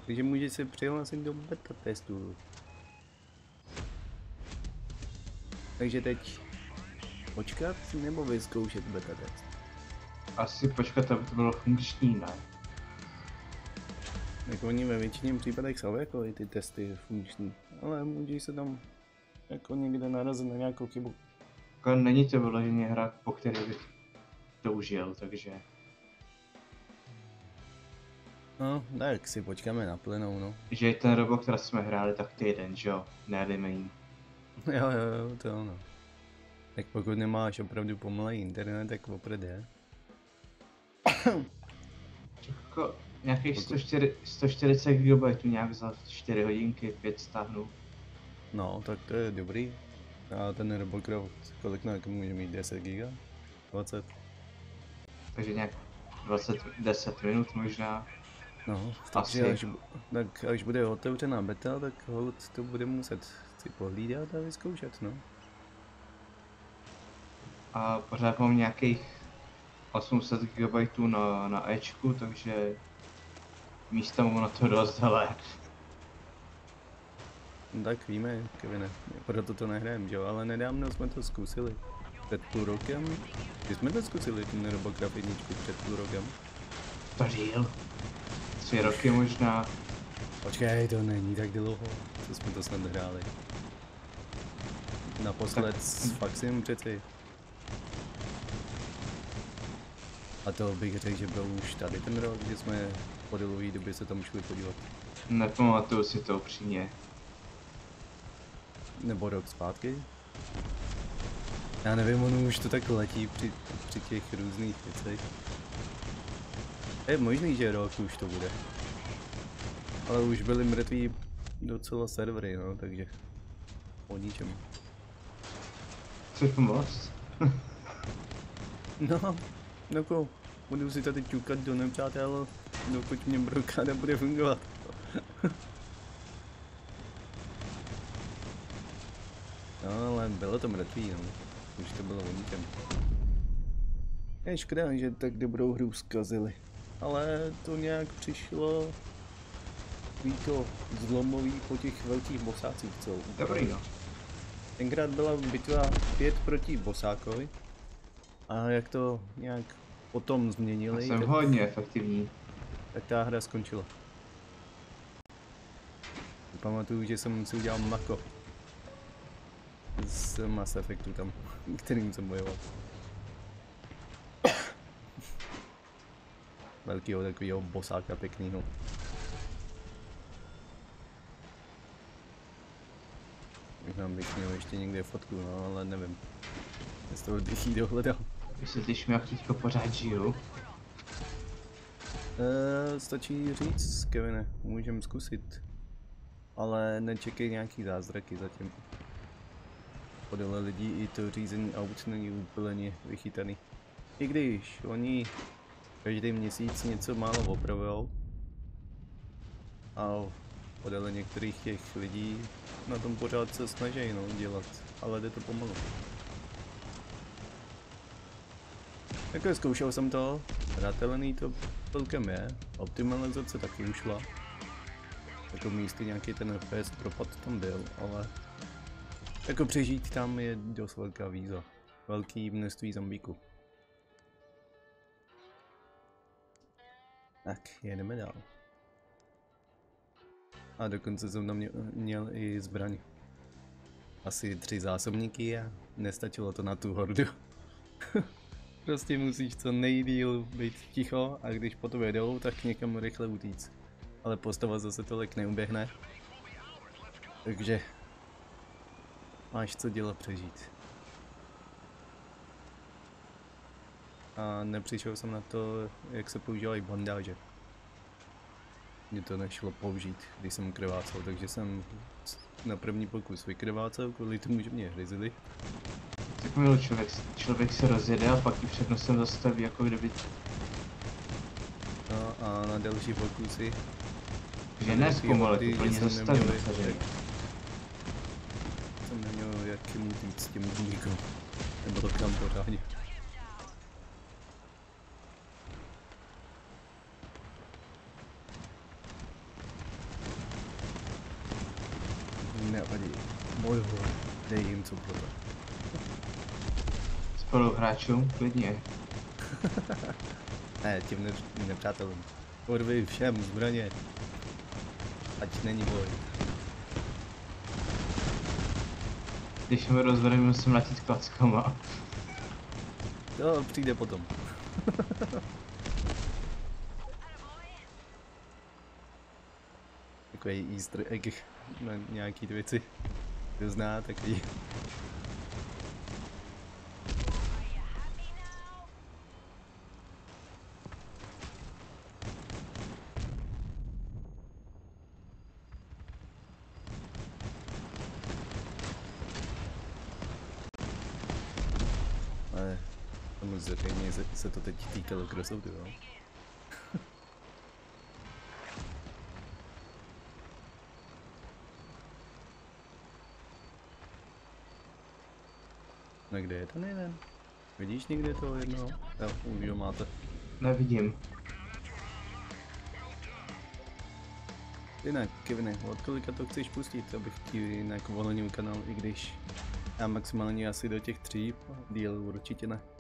Takže můžeš se přihlásit do beta testu. Takže teď počkat nebo vyzkoušet beta test? Asi počkat, aby to bylo funkční, ne? Jako oni ve většině případech jsou jako i ty testy funkční, ale můžeš se tam jako někde narazit na nějakou chybu. Jako není to vyloženě hra, po které bych toužil, takže... No, tak si počkáme na plynou, no. Že i ten robot, který jsme hráli, tak týden, že jo? Ne main. Jo, jo, jo, to je ono. Tak pokud nemáš opravdu pomalý internet, tak opravdu je. Jako nějakých 104, 140 GB nějak za 4 hodinky, 5 stáhnů. No, tak to je dobrý. A ten Robocraft, kolik na může mít 10 giga? 20? Takže nějak 20, 10 minut možná. No, Asi. takže až, tak až bude otevřená beta, tak hold to bude muset si pohlídat a vyzkoušet, no. A pořád mám nějakých 800 GB na, na Ečku, takže místa mám na to dost, ale no tak víme, Kevine, proto to nehrajeme, že jo, ale nedávno jsme to zkusili. Před půl rokem, kdy jsme to zkusili, ten Robocraft jedničku před půl rokem. to díl. Tři roky možná. Počkej, to není tak dlouho, co jsme to snad hráli. Naposled s Faxim přeci. A to bych řekl, že byl už tady ten rok, kdy jsme po dlouhé době se tam šli podívat. Nepamatuju si to upřímně. Nebo rok zpátky. Já nevím, ono už to tak letí při, při těch různých věcech. Je možný, že rok už to bude. Ale už byly mrtví docela servery, no, takže o ničem. Chceš pomoct? No, jako, budu si tady ťukat do nepřátel, dokud mě broka nebude fungovat. no, ale bylo to mrtvý, no. Už to bylo o ničem. Je škoda, že tak dobrou hru zkazili. Ale to nějak přišlo takový to zlomový po těch velkých bosácích, co Dobrý no. Tenkrát byla bitva 5 proti bosákovi. A jak to nějak potom Já změnili, jsem tak, hodně efektivní. tak ta hra skončila. Pamatuju, že jsem si udělal mako. Z Mass Effectu tam, kterým jsem bojoval. Velkýho takovýho bosáka pěknýho. Možná bych měl ještě někde fotku, no ale nevím. Z toho bych ji dohledal. Vysvětlíš mi, jak teďko pořád žiju. Uh, stačí říct, Kevine, můžem zkusit. Ale nečekej nějaký zázraky zatím. Podle lidí i to řízení aut není úplně vychytaný. I když oni každý měsíc něco málo opravujou. A podle některých těch lidí na tom pořád se snaží no, dělat, ale jde to pomalu. Jako zkoušel jsem to, hratelný to celkem je, optimalizace taky ušla. jako místy nějaký ten FPS propad tam byl, ale jako přežít tam je dost velká výzva. Velký množství zombíků. Tak, jedeme dál. A dokonce jsem tam měl, měl i zbraň. Asi tři zásobníky a nestačilo to na tu hordu. prostě musíš co nejdíl být ticho a když po tobě jdou, tak někam rychle utíct. Ale postava zase tolik neuběhne. Takže máš co dělat přežít. A nepřišel jsem na to, jak se používají bandáže. Mně to nešlo použít, když jsem krvácel, takže jsem na první pokus vykrvácel, kvůli tomu, že mě hryzili. Tak milý člověk, člověk se rozjede a pak ji před nosem zastaví, jako kdyby... No a na další pokusy Že ne zpomalit, úplně zastaví. neměl, samozřejmě. jak, jsem neměl jak jim utíct těm zombíkům. Nebylo kam pořádně. Nevadí. Boj ho, dej jim co pro to. Spoluhráčům, klidně. Ne, těm ne, nepřátelům. Porvy všem zbraně. Ať není boj. Když mi rozvedeme, musím letět klackama. To přijde potom. Takový easter egg na nějaký ty věci. Kdo zná, tak ví. Ale samozřejmě se, se to teď týkalo crossoveru, jo. No kde je ten jeden? Vidíš někde toho jednoho? Jo, už ho máte. Nevidím. Jinak, Kevine, od kolika to chceš pustit, abych ti jinak volnil kanál, i když já maximálně asi do těch tří, díl určitě ne.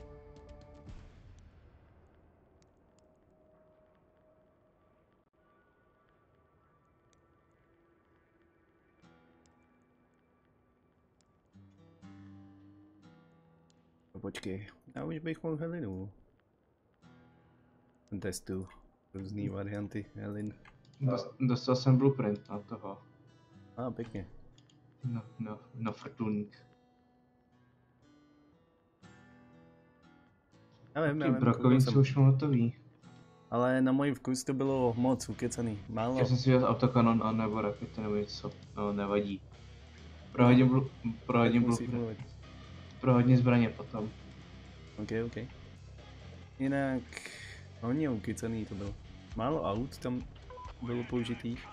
Počkej, já už bych mohl Helinu. Testu různý varianty Helin. Dost, dostal jsem blueprint na toho. A ah, pěkně. No, no, no vrtulník. Já vím, já vím, brokový jsou už hotový. Ale na můj vkus to bylo moc ukecaný. Málo. Já jsem si dělal autokanon a nebo rakety nebo něco. No, nevadí. Pro hodně, blu, pro hodně, pro hodně zbraně potom. OK, OK. Jinak hodně ukecaný to bylo. Málo aut tam bylo použitých.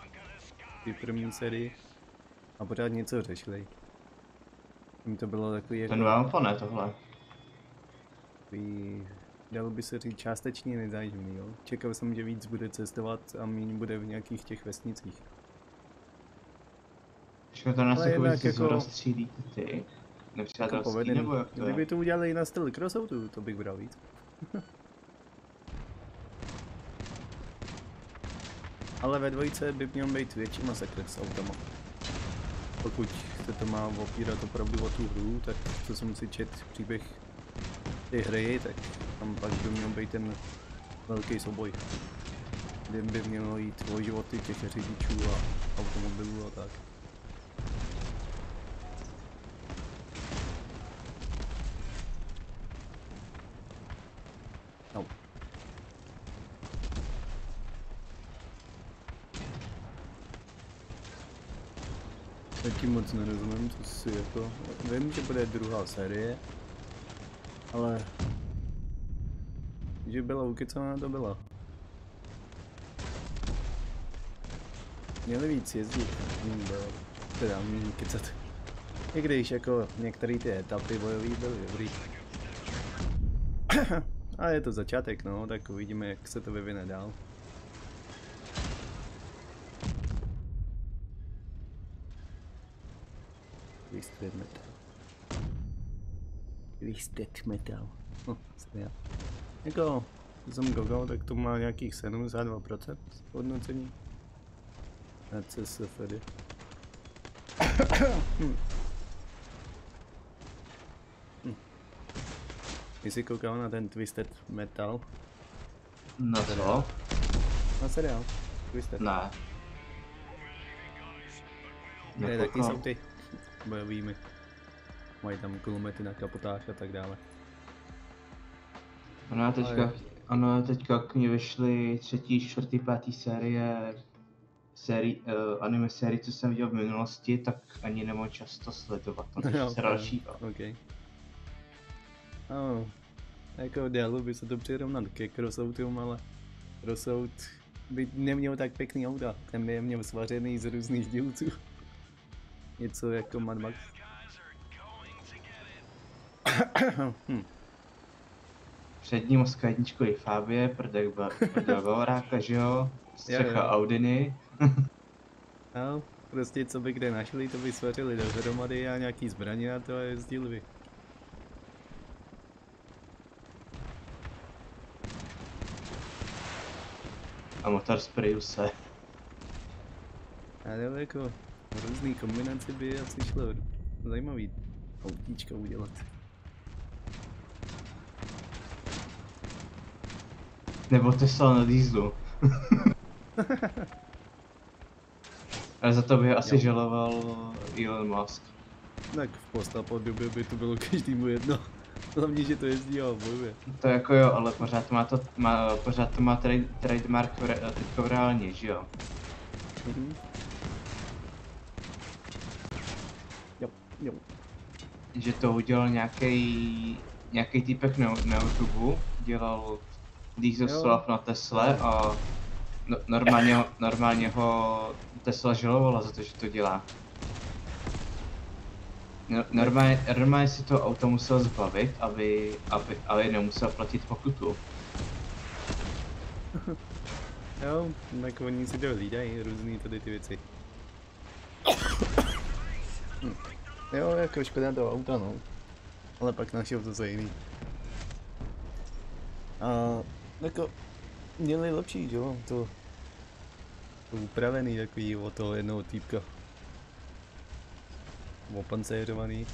Ty první sérii. A pořád něco řešili. Jim to bylo takový jako... Ten vám pane tohle. takový, dalo by se říct částečně nezáživný, jo. Čekal jsem, že víc bude cestovat a méně bude v nějakých těch vesnicích. Všechno to nás jako jako- ty. Jako Nepřátelský povedený. nebo jak to Kdyby je? to udělali na styl crossoutu, to bych bral víc. Ale ve dvojce by měl být větší masakr s autama. Pokud se to má opírat opravdu o tu hru, tak co jsem si čet příběh té hry, tak tam pak by měl být ten velký souboj. Kde by mělo jít o životy těch řidičů a automobilů a tak. No. Taky moc nerozumím, co si jako... Vím, že bude druhá série, ale... Že byla ukecaná, to byla. Měli víc jezdit, méně bylo. Teda méně kecat. I když jako některé ty etapy bojové byly dobrý. A je to začátek, no, tak uvidíme, jak se to vyvine dál. Twisted Metal. Twisted Metal. No, seriál. Jako, jsem koukal, tak to má nějakých 72% hodnocení. Na CSFD. Hm. Hm. Ty jsi koukal na ten Twisted Metal? Na co? Na seriál. Twisted. Ne. Ne, taky jsou ty bojovými. Mají tam kulomety na kapotáž a tak dále. Je teďka, je teďka k ní vyšly třetí, čtvrtý, pátý série série, uh, anime série, co jsem viděl v minulosti, tak ani nemám často sledovat. No, takže Jo, se další. OK. No, jako dalo by se to přirovnat ke crossoutům, ale crossout by neměl tak pěkný auta. Ten by je měl svařený z různých dílců. Něco jako Mad Max. hm. Před ním skladničkový Fabie, prdek Ba- prdel Bavoráka, že jo? Střecha. Audiny. No, prostě co by kde našli, to by svařili dohromady a nějaký zbraně na to a jezdili by. A motor z Priuse. Ale jako různý kombinace by asi šlo zajímavý autíčka udělat. Nebo Tesla na dieselu. Ale za to by asi Jo. žaloval Elon Musk. Tak v postapo době by to bylo každému jedno. Hlavně, že to jezdí a bojuje. To jako jo, ale pořád má to, má, pořád to má trade, trademark v, teďko v reálně, že jo? Mhm. Jo. Že to udělal nějaký nějaký týpek na, na YouTube, dělal diesel swap na Tesle a no, normálně, ho- normálně ho Tesla žalovala za to, že to dělá. No, normálně, normálně si to auto musel zbavit, aby, aby, aby nemusel platit pokutu. Jo, tak oni si to hlídají, různý tady ty věci. Hm. Jo, jako škoda toho auta, no. Ale pak našel to za jiný. A jako, měli lepší, jo, to, to upravený takový od toho jednoho týpka. Opancérovaný,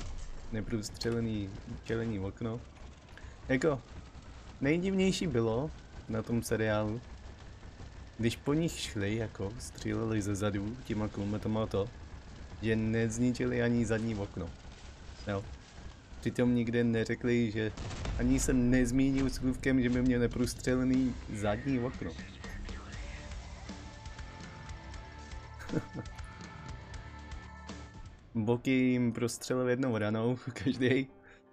neprůstřelený čelení okno. Jako, nejdivnější bylo na tom seriálu, když po nich šli, jako stříleli ze zadu těma kulometama to, že nezničili ani zadní okno. Jo. Přitom nikde neřekli, že ani se nezmínil slůvkem, že by měl neprůstřelený zadní okno. Boky jim prostřelil jednou ranou, každý,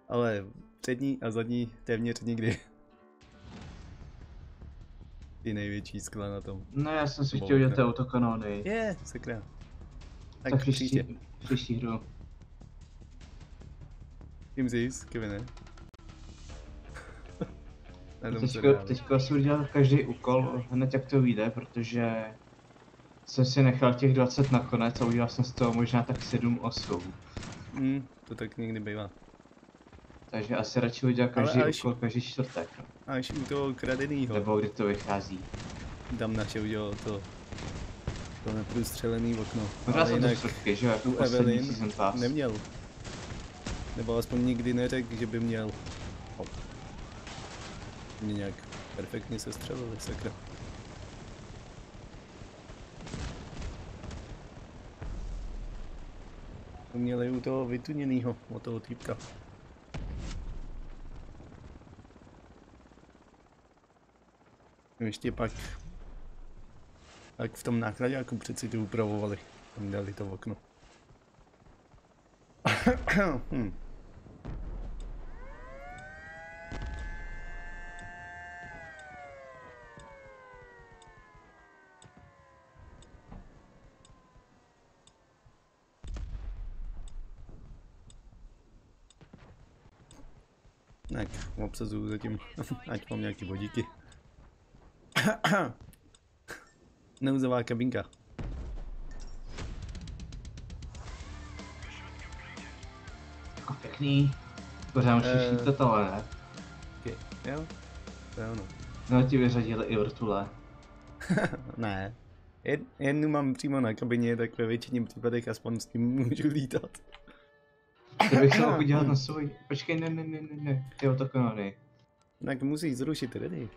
ale přední a zadní téměř nikdy. Ty největší skla na tom. No já jsem si Bo- chtěl udělat ty autokanony. Je, sakra. Tak, Tak příště. příští, příští hru. Tím zís, Kevine. Na Teďko, teďko si udělal každý úkol hned jak to vyjde, protože jsem si nechal těch 20 nakonec a udělal jsem z toho možná tak 7-8. Hmm, to tak někdy bývá. Takže asi radši udělal Ale každý až- úkol každý čtvrtek. no. Až u toho kradenýho, Nebo kdy to vychází. tam naše udělal to, to neprůstřelený okno. Jsou to jinak čtvrtky, že jako u Evelyn neměl. Nebo aspoň nikdy neřekl, že by měl. Hop. Mě nějak perfektně se střelili, sakra. To Měli u toho vytuněnýho, od toho týpka. Ještě pak, pak v tom nákladáku přeci to upravovali. Tam dali to okno. hm. Tak, obsazuju zatím, ať mám nějaký vodíky. Nouzová kabinka. Pěkný. Pořád musíš Eh. lítat ale ne. Okay. Jo, to je ono. No ti vyřadili i vrtule. ne. Jed, jednu mám přímo na kabině, tak ve většině případech aspoň s tím můžu lítat. To bych se mohl udělat na svůj. Počkej, ne, ne, ne, ne, ne. Ty autokanony. Tak musíš zrušit ready.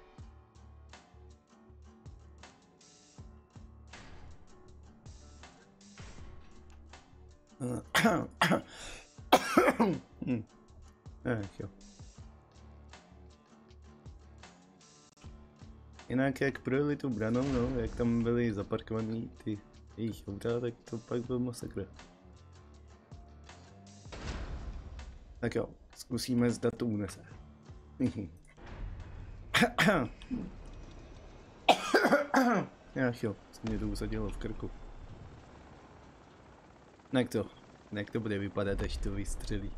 Ach jo. Jinak jak projeli tu branou, no, jak tam byly zaparkovaný ty jejich auta, tak to pak byl masakr. Tak jo, zkusíme zda to unese. Ach jo, se mě to usadilo v krku. Jak to, jak to bude vypadat, až to vystřelí.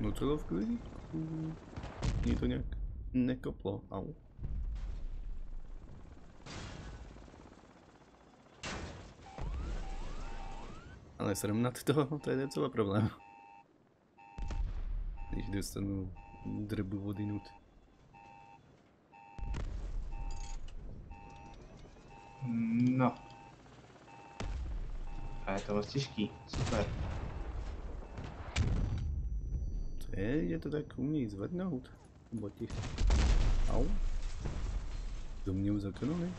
No to v klidíku. Mě to nějak nekoplo, au. Ale srovnat to, to je docela problém. Když dostanu drbu odinut. No. A je to moc těžký. Super. Co je, že to tak umí zvednout? Boti. Au. To mě uzakonali?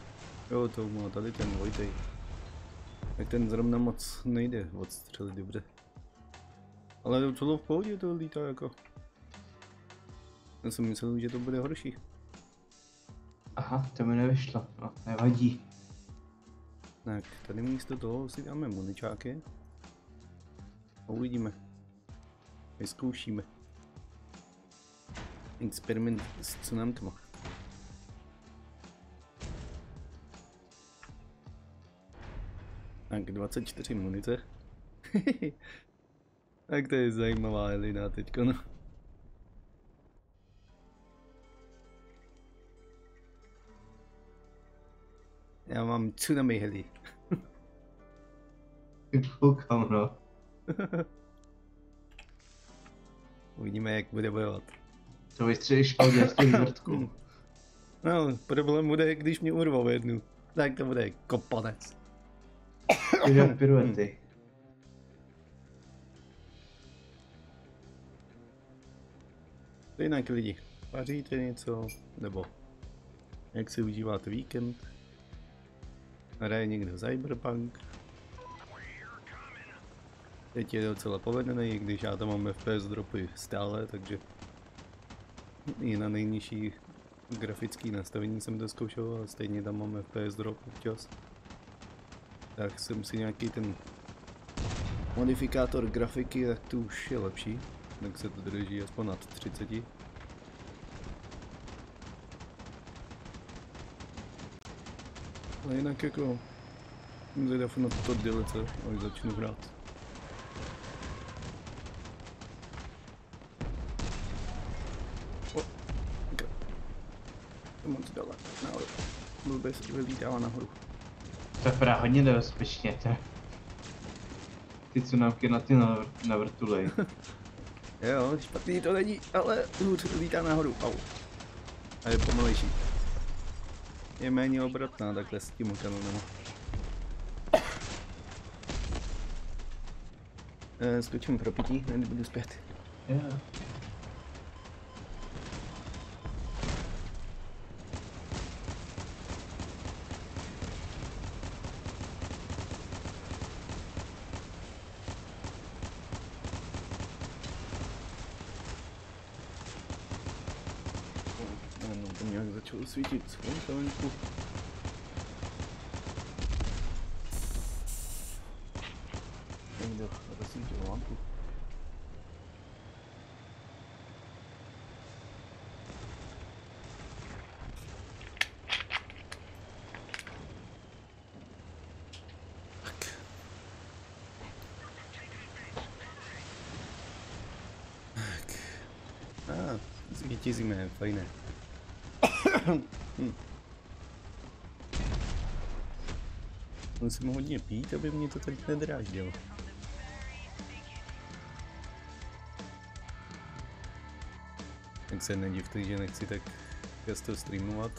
Jo, to má tady ten Vojtej. Tak ten zrovna moc nejde odstřelit dobře. Ale docela v pohodě to lítá jako. Já jsem myslel, že to bude horší. Aha, to mi nevyšlo. No, nevadí. Tak, tady místo toho si dáme muničáky. A uvidíme. Vyzkoušíme. Experiment s tsunamkama. Tak 24 munice. tak to je zajímavá Elina teďko no. Já mám tsunami heli. Koukám, no. Uvidíme, jak bude bojovat. To vystřelíš těch vrtků. No, problém bude, když mě urvou jednu. Tak to bude kopanec. Udělám piruety. Jinak lidi, vaříte něco, nebo jak si užíváte víkend? Hraje někdo Cyberpunk? Teď je docela povedený, i když já tam mám FPS dropy stále, takže i na nejnižší grafický nastavení jsem to zkoušel, ale stejně tam mám FPS drop občas. Tak jsem si nějaký ten modifikátor grafiky, tak to už je lepší, tak se to drží aspoň nad 30. Ale jinak jako jsem zvědav na to delece, až začnu hrát. O, moc dole, nahoru. Blbě se vylítává nahoru. To je právě hodně nebezpečně, to. Ty tsunamky na ty navr- navrtulej. Jo, špatný to není, ale hůř lítá nahoru, au. A je pomalejší. Je méně obratná takhle s tím kanonem. Eh, skočím pro pití, hned budu zpět. Jo. потихоньку. Эндер, гасите лампу. Так. А, зрители меня, файно. Musím hodně pít, aby mě to teď nedráždilo. Tak se nedivte, že nechci tak často streamovat,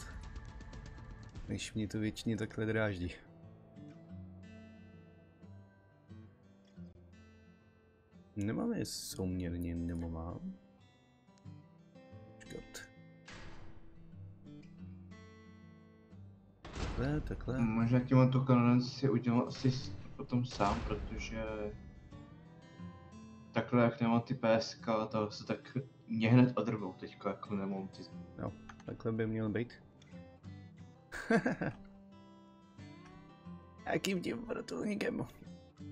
než mě to většině takhle dráždí. Nemáme souměrně, nebo mám? Takhle. Možná tím tu kanonenci si udělal asi potom sám, protože takhle jak nemám ty PSK, to se tak mě hned odrvou teďka, jako nemám ty. No, takhle by měl být. Jaký vtip vrtulníkem.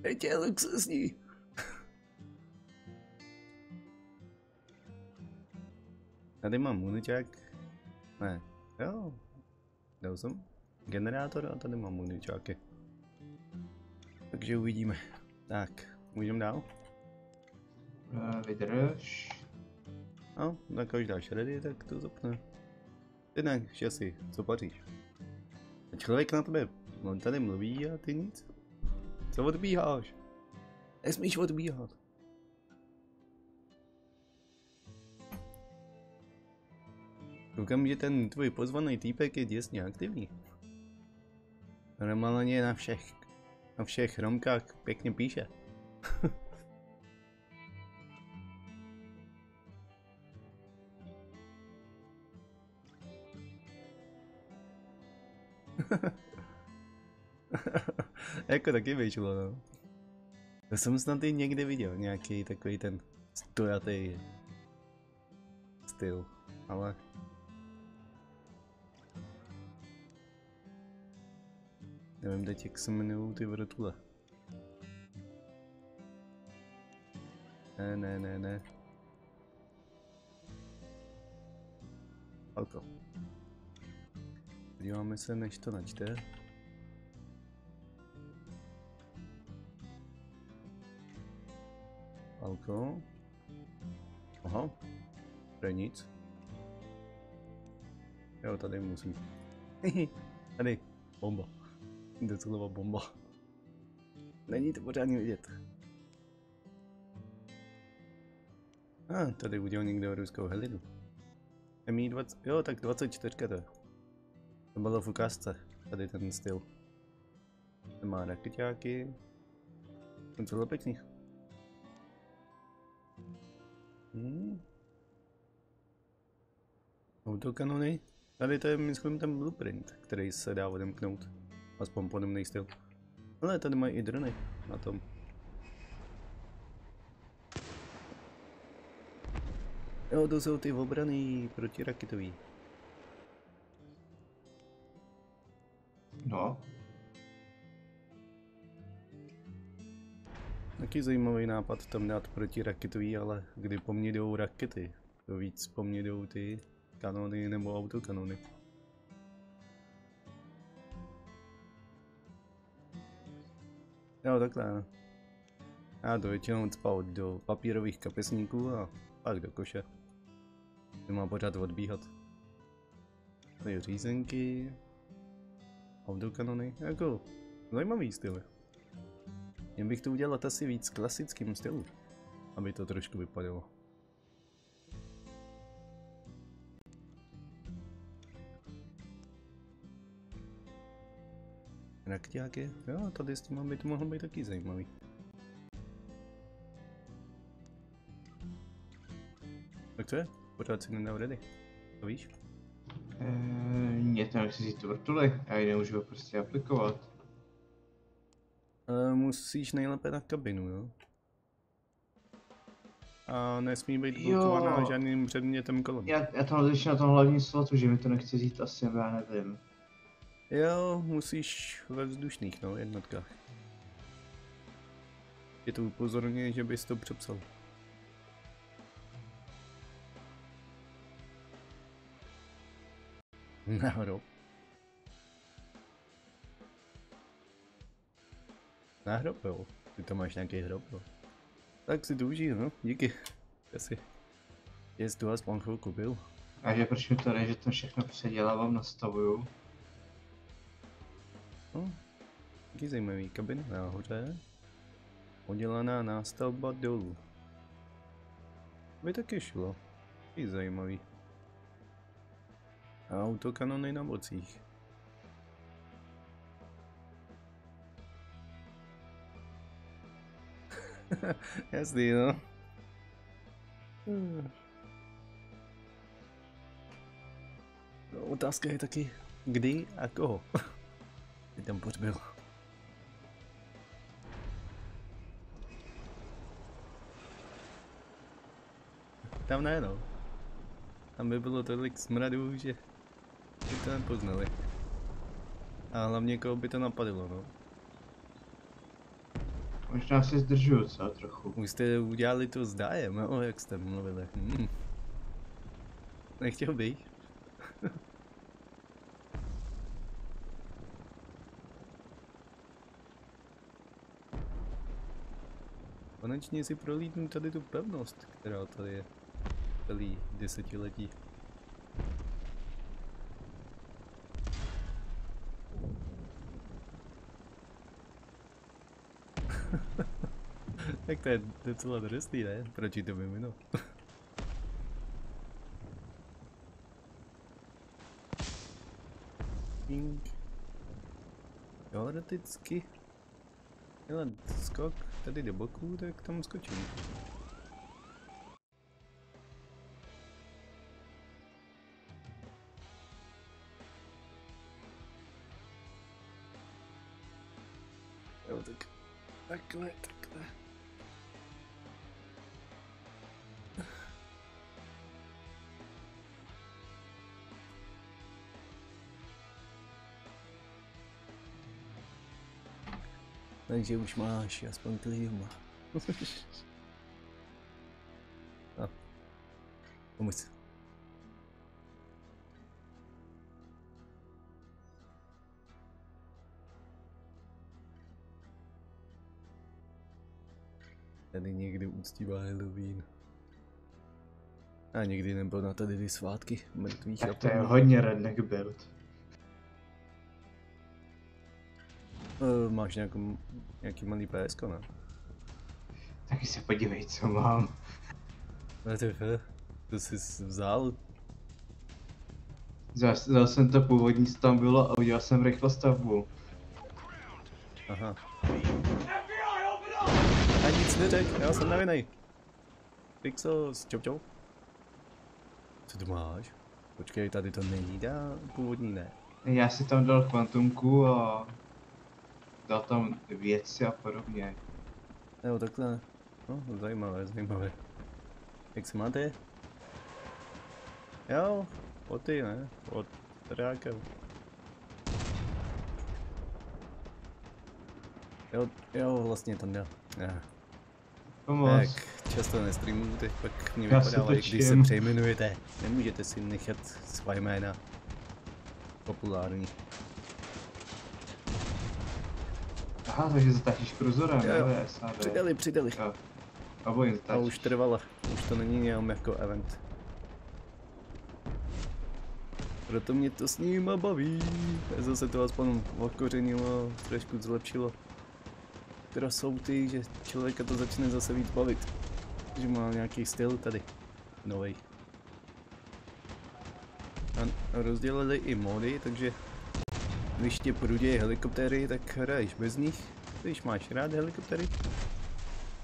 Teď je luxusní. Tady mám muničák. Ne, jo. Dal jsem generátor a tady mám muničáky. Takže uvidíme. Tak, můžeme dál? Eh, Vydrž. No, tak až dáš ready, tak to zapne. Ty ne, šasi, co paříš? A člověk na tebe, on tady mluví a ty nic. Co odbíháš? Nesmíš odbíhat. Koukám, že ten tvůj pozvaný týpek je děsně aktivní. Normálně na všech, na všech romkách pěkně píše. jako taky vyšlo, no. To jsem snad i někde viděl, nějaký takový ten stojatý styl, ale... Nevím teď, jak se jmenují ty vrtule. Ne, ne, ne, ne. Alko. Podíváme se, než to načte. Alko. Aha. To je nic. Jo, tady musím. tady. Bomba. Doslova bomba. Není to pořádně vidět. A, ah, tady udělal někdo ruskou helinu. MI20, jo, tak 24 to je. To bylo v ukázce, tady ten styl. Ten má raketáky. Docela pěkný. Hmm. Autokanony. Tady to je, myslím, ten blueprint, který se dá odemknout. Aspoň podobný styl. Ale tady mají i drony na tom. Jo, to jsou ty obrany protiraketový. No, Taky zajímavý nápad tam dát protiraketový, ale kdy po mně jdou rakety. To víc po mně jdou ty kanony nebo autokanony. Jo, takhle. no. Já to většinou cpal do papírových kapesníků a pak do koše. To má pořád odbíhat. Tady řízenky. Autokanony, jako zajímavý styl. Jen bych to udělat asi víc klasickým stylu, aby to trošku vypadalo. Rakťáky? Jo, tady s tím by to mohlo být taky zajímavý. Tak co je? Pořád si nedal ready. To víš? e, mě to nechci vzít tu vrtuli, já ji nemůžu prostě aplikovat. Uh, musíš nejlépe na kabinu, jo? A nesmí být blokovaná žádným předmětem kolem. Já, já tam začnu na tom hlavním slotu, že mi to nechci vzít asi, já nevím. Jo, musíš ve vzdušných, no, jednotkách. Je to upozornění, že bys to přepsal. Na hrob. Na hrob, jo. Ty tam máš nějaký hrob, jo. Tak si to užij, no, díky. Asi. Jest tu aspoň chvilku byl. A že proč mi to jde, že to všechno předělávám, nastavuju. No. Taky zajímavý kabiny nahoře. Udělaná nástavba dolů. By taky šlo. I zajímavý. A autokanony na bocích. Jasný, no. Hmm. Otázka je taky, kdy a koho by tam potřebil. Tam ne, no. Tam by bylo tolik smradů, že by to nepoznali. A hlavně koho by to napadlo, no. Možná si zdržuju, co trochu. Už jste udělali to s dájem, no, jak jste mluvili. Hmm. Nechtěl bych. Konečně si prolídnu tady tu pevnost, která tady je celý desetiletí. tak to je docela drsný, ne? Proč to mimino? Teoreticky. Měla skok tady do boku, tak tam skočím. Jo, tak takhle, takhle. Takže už máš aspoň klima. no. Pomůž. Tady někdy uctívá Halloween. A někdy nebo na tady ty svátky mrtvých Tak to je hodně redneck build. Eh, máš nějakou, nějaký malý PSK, ne? Taky se podívej, co mám. Ne, to. To jsi vzal. Vzal, jsem to původní, co tam bylo a udělal jsem rychlostavbu. Aha. A nic neřek, já jsem nevinnej. Pixels, čau čau. Co tu máš? Počkej, tady to není dá, původní ne. Já si tam dal kvantumku a dal tam věci a podobně. Jo, takhle. No, zajímavé, zajímavé. Jak se máte? Jo, o ty ne, od Drákem. Jo, jo, vlastně tam jde. Ja. Pomoc. Tak, často nestreamuju, teď pak mě vypadávají, když se přejmenujete. Nemůžete si nechat svá jména populární. Aha, takže zatáčíš kruzorem, Jo, jo. SAD. Přidali, přidali. Jo. A bojím A už trvala, už to není jenom jako event. Proto mě to s ním baví. Zase to aspoň okořenilo, trošku zlepšilo. Teda jsou ty, že člověka to začne zase víc bavit. Že má nějaký styl tady. Novej. A rozdělili i mody, takže když tě prudějí helikoptéry, tak hraješ bez nich. Když máš rád helikoptéry,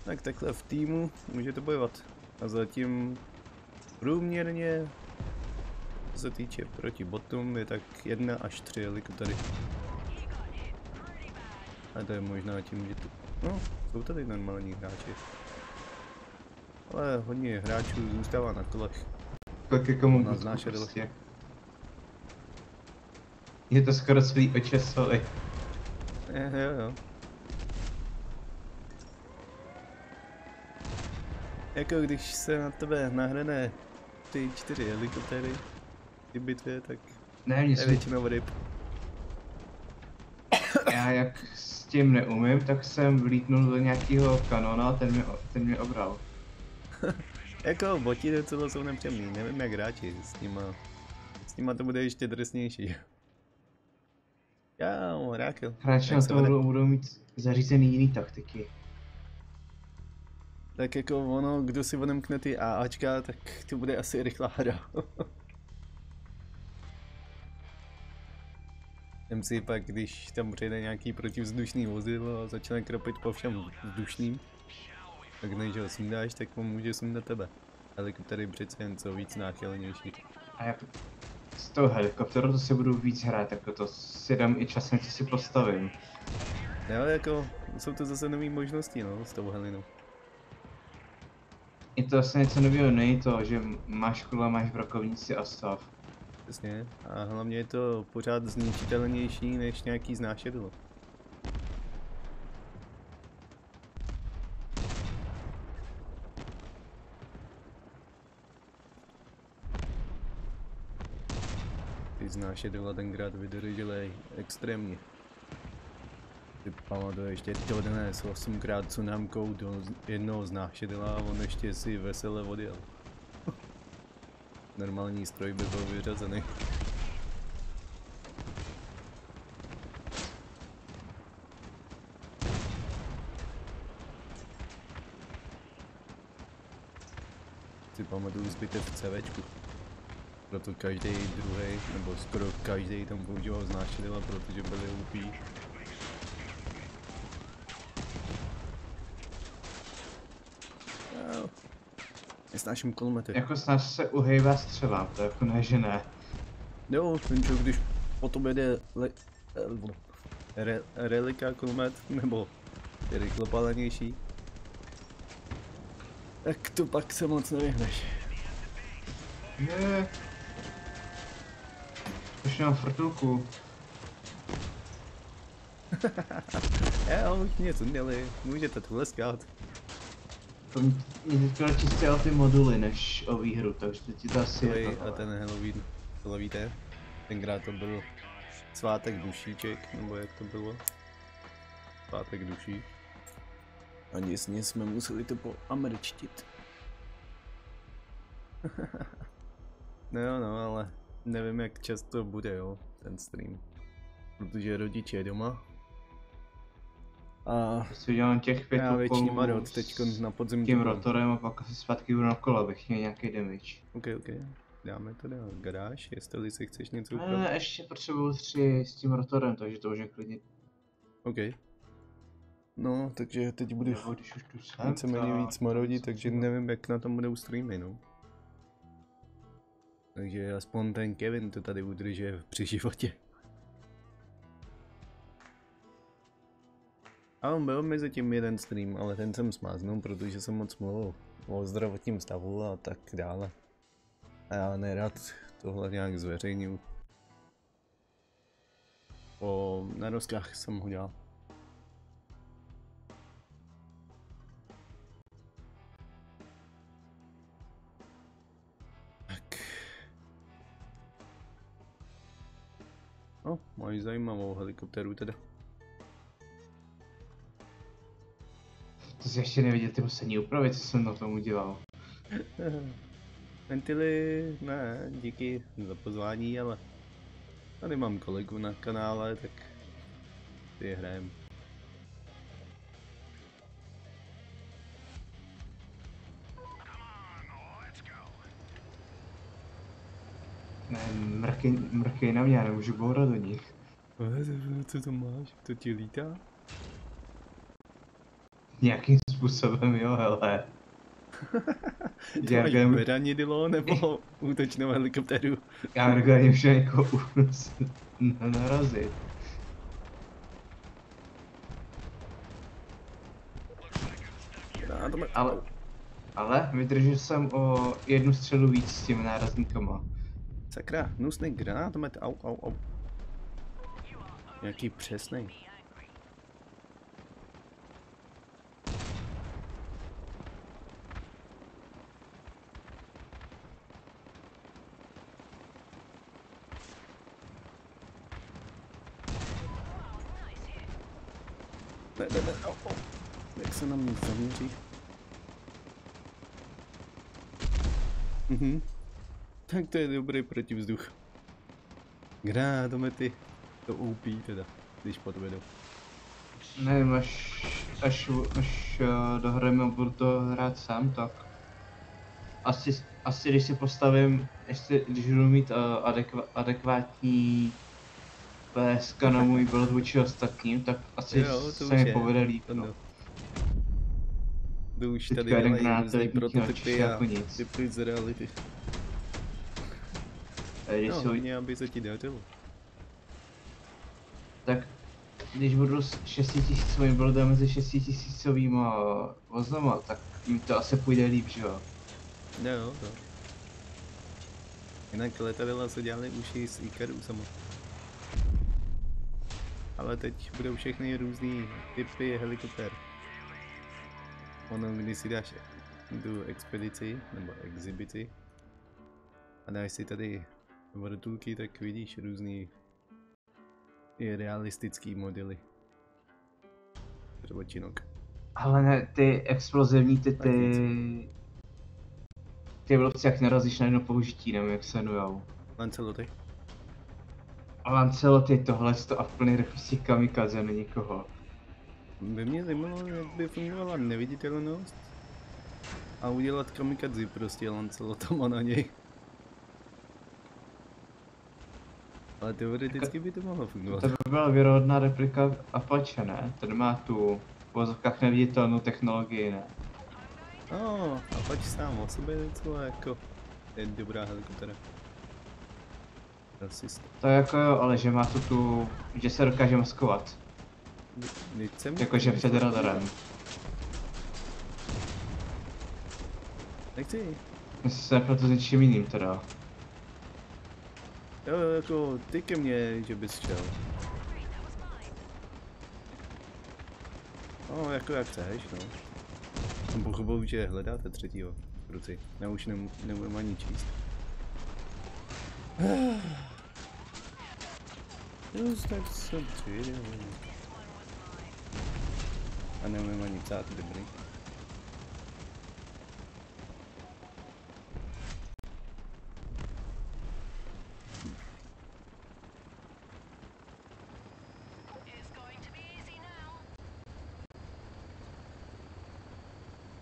tak takhle v týmu můžete bojovat. A zatím průměrně, co se týče proti botům, je tak jedna až tři helikoptery. A to je možná tím, že tu... No, jsou tady normální hráči. Ale hodně hráčů zůstává na kolech. Tak jako mu prostě. Je to skoro svý očesali. Je, jo, jo. Jako když se na tebe nahrne ty čtyři helikoptéry v bitvě, tak Ne, mě je se, většinou ryb. já jak s tím neumím, tak jsem vlítnul do nějakého kanona a ten mě, ten mě obral. Jako boti docela jsou nepříjemný, nevím jak hráči s nima. S nima to bude ještě drsnější. Já, Rákel. Hráči Jak na to budou, budou mít zařízený jiný taktiky. Tak jako ono, kdo si odemkne ty AAčka, tak to bude asi rychlá hra. Vem si pak, když tam přijde nějaký protivzdušný vozidlo a začne kropit po všem vzdušným, tak než ho sundáš, tak on může sundat tebe. Helikoptery přece jen co víc náchylnější. A jak s tou helikopterou to si budu víc hrát, jako to si dám i časem, co si postavím. Jo, jako, jsou to zase nové možnosti, no, s tou helinou. Je to vlastně něco nového, není to, že máš kula, máš brokovníci a stav. Přesně. A hlavně je to pořád zničitelnější než nějaký znášedlo. Ty znášedla tenkrát vydržely extrémně. Ty pamatuješ, ještě dodnes osmkrát tsunamkou do jednoho znášedla a on ještě si vesele odjel. Normální stroj by byl vyřazený. Si pamatuju zbytek CVčku. Proto každý druhý, nebo skoro každý tam používal znášedla, protože byli hloupí. Nesnáším kulomety. Jako snad se uhejvá střela, to jako ne, že ne. Jo, ten čo, když potom jede le, eh, re, relika kulomet, nebo je rychlopalenější, tak to pak se moc nevyhneš. Ne. Už mám frtulku. Jo, už něco měli, můžete tu leskat. To mě teďka čistě o ty moduly, než o výhru, takže ti to asi je to. a ten Halloween, to víte, tenkrát to byl svátek dušíček, nebo jak to bylo? Svátek duší. A děsně jsme museli to poameričtit. no jo, no, ale nevím jak často bude, jo, ten stream. Protože rodiče je doma. A Prostě udělám těch pět já většině Marot teď na podzim tím to- rotorem a pak asi zpátky budu na kole, abych měl nějaký damage. Ok, ok. Dáme to do garáž, jestli si chceš něco upravit. ne, ještě potřebuju tři s tím rotorem, takže to už je klidně. OK. No, takže teď budu Nebo když už tu jsem, víceméně víc marodit, takže nevím, jak na tom budou streamy, no. Takže aspoň ten Kevin to tady udrží při životě. A on byl mezi tím jeden stream, ale ten jsem smáznul, protože jsem moc mluvil o zdravotním stavu a tak dále. A já nerad tohle nějak zveřejnil. O narozkách jsem ho dělal. No, máš zajímavou helikopteru teda. To jsi ještě neviděl ty poslední úpravy, co jsem na tom udělal. Ventily, ne, díky za pozvání, ale tady mám kolegu na kanále, tak si je hrajem. Mrkej, mrkej na mě, já nemůžu bourat do nich. Co to máš? To ti lítá? Nějakým způsobem, jo, hele. To máš Nějakém, beranidilo nebo útočnou helikopteru? já normálně už jako narazit. Já. Ale, ale vydržel jsem o jednu střelu víc s těmi nárazníkama. Sakra, hnusný granátomet, au, au, au. Nějaký přesný. Ne, ne, ne, au, au. Jak se na mě zaměří? Mhm. Tak to je dobrý protivzduch. Granátomety. To OP teda, když podvedu. Nevím, až, až, až uh, dohrajeme a budu to hrát sám, tak asi, asi když si postavím, ještě, když budu mít uh, adekva, adekvátní PSK na můj build vůči ostatním, tak asi Jo, se mi je. povede líp. No. no. To už Teďka tady dělají různý prototypy a jako nic. typy z reality. Když No, jsou, hlavně, aby se ti dařilo. tak když budu s 6000 buildem mezi 6000 vozama, tak mi to asi půjde líp, že jo? No jo, to. Jinak letadla se dělaly už i z Ikaru samo. Ale teď budou všechny různý typy helikoptér. Ono, když si dáš tu expedici, nebo exibici, a dáš si tady vrtulky, tak vidíš různý i realistický modely. Třeba činok. Ale ne, ty explozivní, ty, ty... Ty vlci jak narazíš na jedno použití, nevím jak se jmenujou. Lanceloty. A Lanceloty tohle to a v plný rychlosti kamikaze na nikoho. By mě zajímalo, jak by fungovala neviditelnost a udělat kamikadzi prostě Lancelotama na něj. Ale teoreticky by to mohlo fungovat. To by byla věrohodná replika Apache, ne? Ten má tu v vozovkách neviditelnou technologii, ne? No, a pač sám o sobě je docela jako je dobrá helikoptera. Rasist. To je jako jo, ale že má tu tu, že se dokáže maskovat. Jakože před radarem. Nechci. Myslím se nepletu s něčím jiným teda. Jo, jako ty ke mně, že bys šel. No, jako jak chceš, no. Jsem pochopil, že hledáte třetího ruci. Já už nemůžu ani číst. Tak jsem. A nemůžu ani psát, dobrý.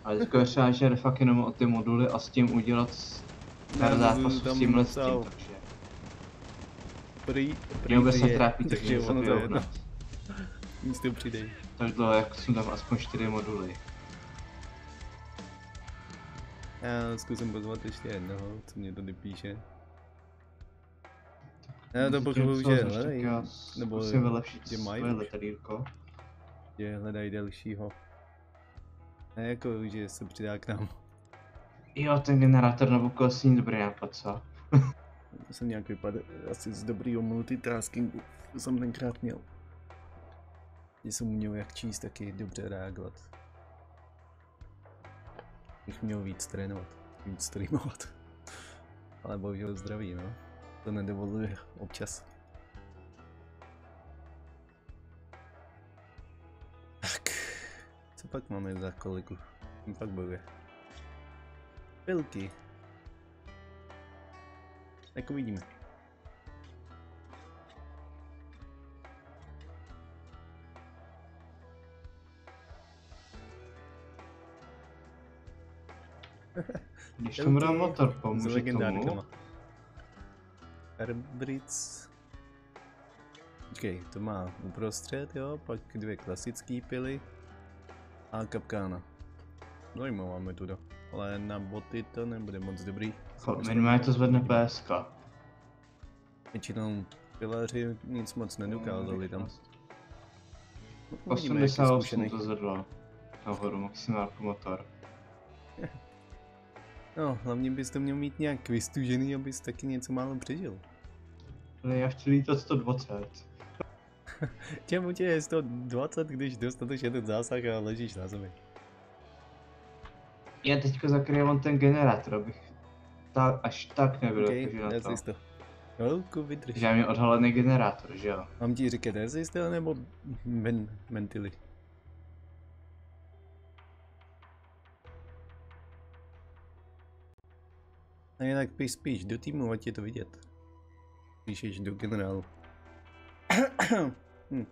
Ale je třeba, že jde fakt jenom o ty moduly a s tím udělat zápasu tam s tímhle s tím, takže Prý, prý mě vůbec je, netrápí, takže ono to je vyrovnat. Místo přidej. Tak dlouho, jak tam aspoň čtyři moduly. Já zkusím pozvat ještě jednoho, co mě tady píše. Já to pochopu, že hledají, nebo že mají letadýrko. že hledají dalšího. A jako, že se přidá k nám. Jo, ten generátor na asi není dobrý nápad, co? To jsem nějak vypadl asi z dobrýho multitaskingu. To jsem tenkrát měl. Že jsem měl jak číst, taky dobře reagovat. Bych měl víc trénovat, víc streamovat. Ale bohužel zdraví, no. To nedovoluje občas. Co pak máme za kolegu? Tím pak bude. Pilky. Tak uvidíme. Když tomu dám motor, pomůže tomu. Airbrits. Počkej, to má uprostřed, jo, pak dvě klasické pily a kapkána. Zajímavá metoda, ale na boty to nebude moc dobrý. Minimálně to zvedne PSK. Většinou pilaři nic moc nedokázali tam. No, uvidíme, jak je 88 zkušený. to zvedlo. Nahoru maximálku motor. No, hlavně bys to měl mít nějak vystužený, abys taky něco málo přežil. Ale já chci lítat 120. Tě je 120, když dostaneš jeden zásah a ležíš na zemi? Já teďka zakryju ten generátor, abych tak, až tak nebyl OK, jakože na to. Chvilku vydrž. Že já měl odhalený generátor, že jo? Mám ti říkat resistor nebo ven, ventily? A jinak píš spíš do týmu, ať je to vidět. Píšeš do generálu. Hm.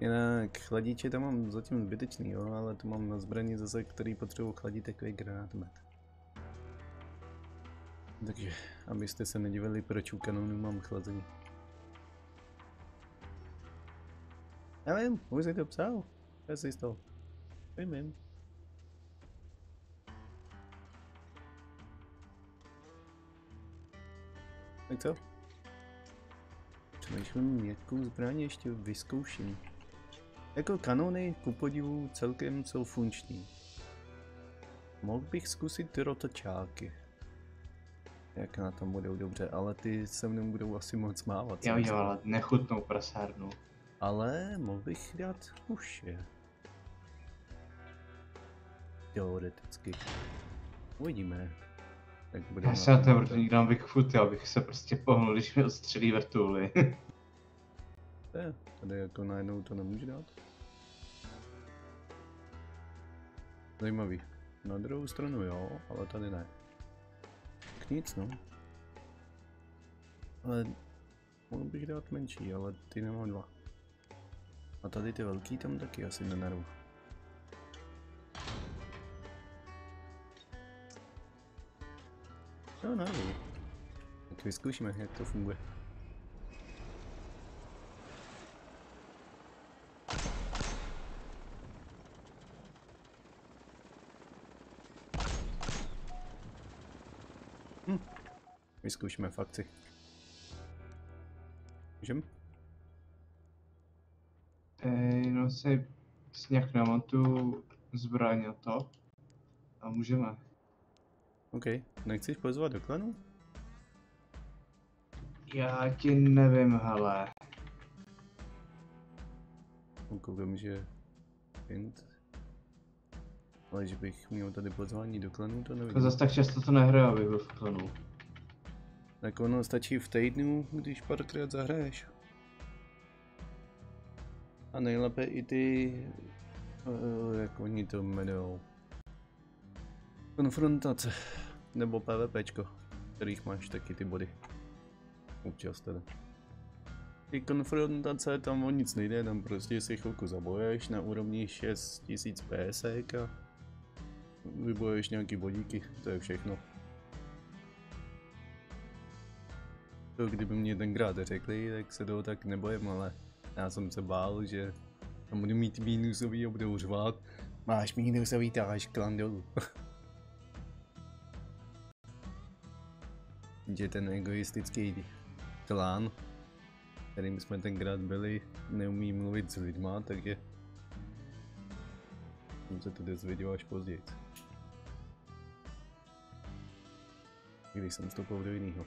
Jinak chladiče tam mám zatím zbytečný, jo, ale tu mám na zbraní zase, který potřebuji chladit takový granátmet. Takže, abyste se nedivili, proč u kanonu mám chlazení. Já vím, už jsi to psal. Já jsi to. Vím, vím. Tak co? Přemýšlím, jakou zbraň ještě vyzkouším. Jako kanony, ku podivu, celkem jsou funkční. Mohl bych zkusit ty rotočáky. Jak na tom budou dobře, ale ty se mnou budou asi moc mávat. Já jsem udělal nechutnou prasárnu. ale mohl bych dát uše. Teoreticky. Uvidíme. Jak bude Já se na to nikdy mám Bigfoot, já bych se prostě pohnul, když mi odstřelí vrtuly. Je, tady jako najednou to nemůže dát. Zajímavý. Na druhou stranu jo, ale tady ne. Tak nic no. Ale mohl bych dát menší, ale ty nemám dva. A tady ty velký tam taky asi nenaru. Jo, naru. Tak vyzkoušíme, jak to funguje. Vyzkoušíme fakci. Můžem? Ej, no si, si nějak namontu zbraň a to. A můžeme. OK. Nechceš pozvat do klanu? Já ti nevím, hele. Koukám, že... Hint. Ale že bych měl tady pozvání do klanu, to To nevím. zase tak často to nehraju, abych byl v klanu. Tak ono stačí v týdnu, když párkrát zahraješ. A nejlépe i ty... Uh, jak oni to jmenujou. Konfrontace. Nebo PvPčko, kterých máš taky ty body. Občas teda. Ty konfrontace, tam o nic nejde, tam prostě si chvilku zaboješ na úrovni 6000 PSek a vyboješ nějaký bodíky, to je všechno. To kdyby mě tenkrát řekli, tak se toho tak nebojím, ale já jsem se bál, že tam budu mít mínusový a budou řvát. Máš mínusový, táháš klan dolů. že ten egoistický klán, kterým jsme tenkrát byli, neumí mluvit s lidma, takže jsem se to dozvěděl až později. Když jsem vstoupil do jiného.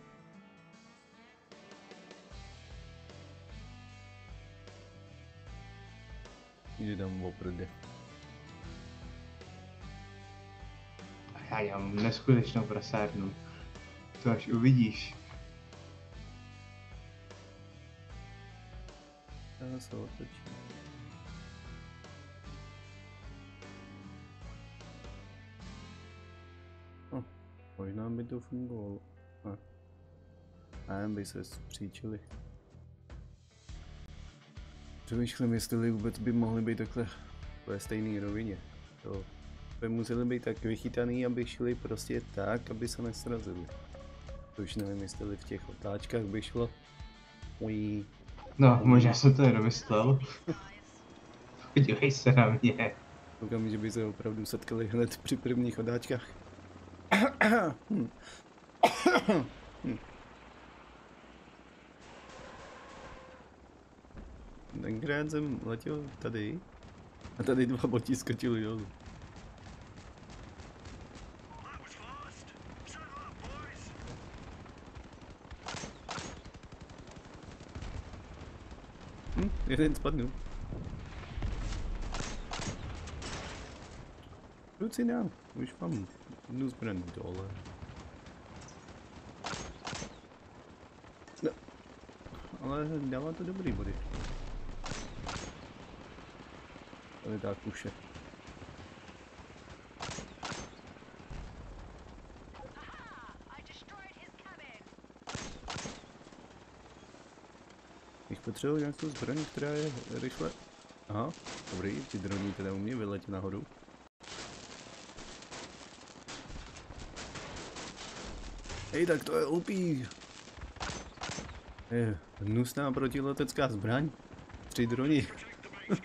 Jde tam oprde. A já dělám neskutečnou prasárnu. To až uvidíš. Já se otočím. No, možná by to fungovalo. Ne. Ne, by se spříčili. Přemýšlím, jestli vůbec by mohli být takhle ve stejné rovině. To by museli být tak vychytaný, aby šli prostě tak, aby se nesrazili. To už nevím, jestli v těch otáčkách by šlo. Ují, No, možná jsem to jenom myslel. Podívej se na mě. Koukám, že by se opravdu setkali hned při prvních odáčkách. Hm. Hm. Tenkrát jsem letěl tady a tady dva boti skočili dolů. Hm, jeden spadnul. Kluci dál, už mám jednu zbraň dole. No, ale dává to dobrý body. Tady dá kuše. Aha! I destroyed his cabin. Potřebuji nějakou zbraň, která je rychle... Aha, dobrý, ty droní teda umí vyletět nahoru. Hej, tak to je opí. Je hnusná protiletecká zbraň. Tři droni.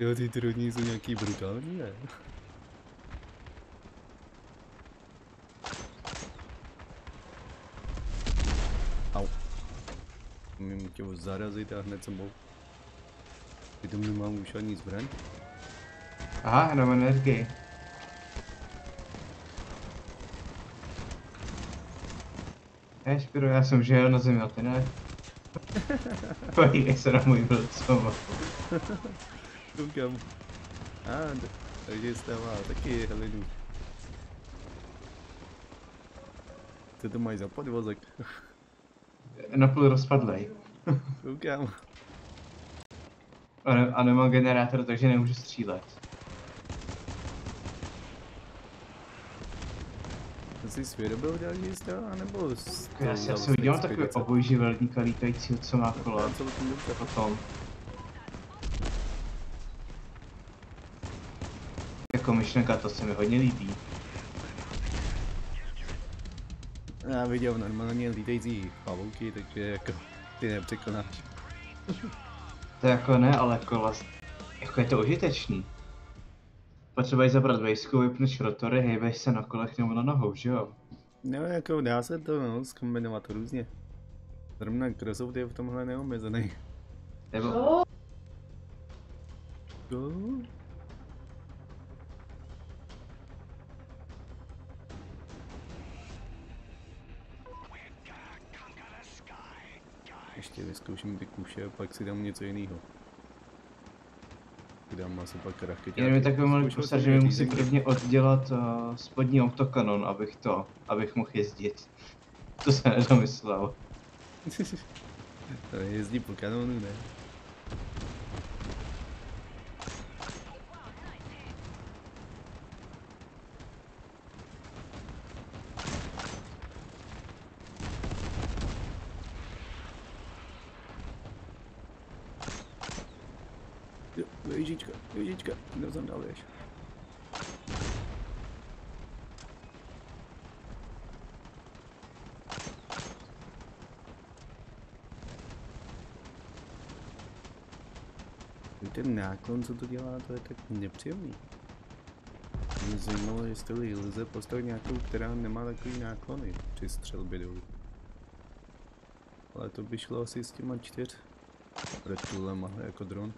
jo, ty droni jsou nějaký brutální, ne? Au. Tě zarazit a hned jsem bol. Přitom nemám už ani zbraň. Aha, jenom energii. Ne, Špiro, já jsem žil na zemi a ty ne. Podívej se na můj vlcov. Koukám. A, takže stává taky helinu. Co to mají za podvozek? Napůl rozpadlej. Koukám. A, ne, a nemám generátor, takže nemůžu střílet. To jsi vyrobil nějaký toho, anebo Já si asi udělám takový obojživelníka lítajícího, co má dobře. Potom. Jako myšlenka, to se mi hodně líbí. Já viděl normálně lítající pavouky, takže jako ty nepřekonáš. To jako ne, ale kola, jako je to užitečný. Potřebuješ zabrat vejsku, vypneš rotory, hejbeš se na kolech nebo na nohou, že jo? No jako dá se to no, zkombinovat různě. Zrovna crossout je v tomhle neomezený. Nebo, Jo. Ještě vyzkouším ty kuše a pak si dám něco jiného. Dám asi pak rakety. jenom je takový malý posar, že mi musím prvně oddělat uh, spodní autokanon, abych to, abych mohl jezdit. To se nedomyslel. To jezdí po kanonu, ne? Jo, Ježička, ježička, kdo tam dal jež? Ten náklon, co to dělá, to je tak nepříjemný. Mě zajímalo, jestli lze postavit nějakou, která nemá takový náklony při střelbě dolů. Ale to by šlo asi s těma čtyř retulema jako dron.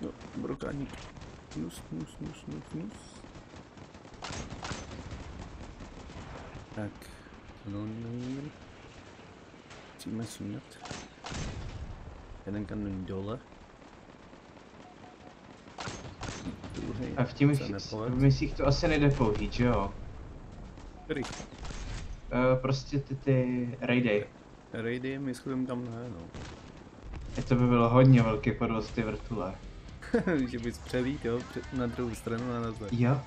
No, brokáník. Nus, nus, nus, nus, nus. Tak, no, no. Musíme sundat. Jeden kanon dole. Druhý A v těch se misích to asi nejde použít, že jo? Který? Uh, prostě ty, ty raidy. Raidy, myslím tam ne, no. Je to by bylo hodně velký podvoz ty vrtule. že bys přelít, jo, na druhou stranu a nazad. Jo.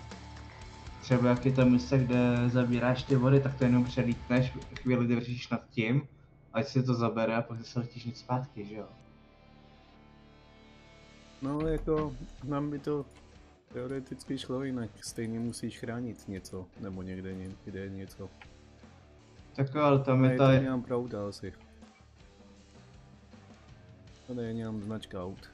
Třeba jak je to místo, kde zabíráš ty vody, tak to jenom přelítneš, chvíli držíš nad tím, ať si to zabere a pak zase letíš nic zpátky, že jo? No, jako, nám by to teoreticky šlo jinak. Stejně musíš chránit něco, nebo někde, někde něco. Tak ale tam je ta... to nemám pravda asi. Tady je jenom značka aut.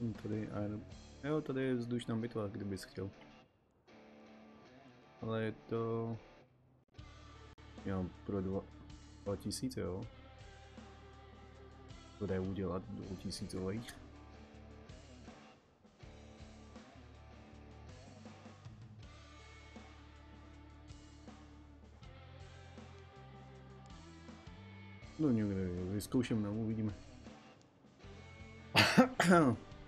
Hm, Tady, jo, tady je vzdušná bitva, kdybys chtěl. Ale je to... Já pro dva... 2000, jo. To jde udělat 2000 No někde vyzkouším, no uvidíme.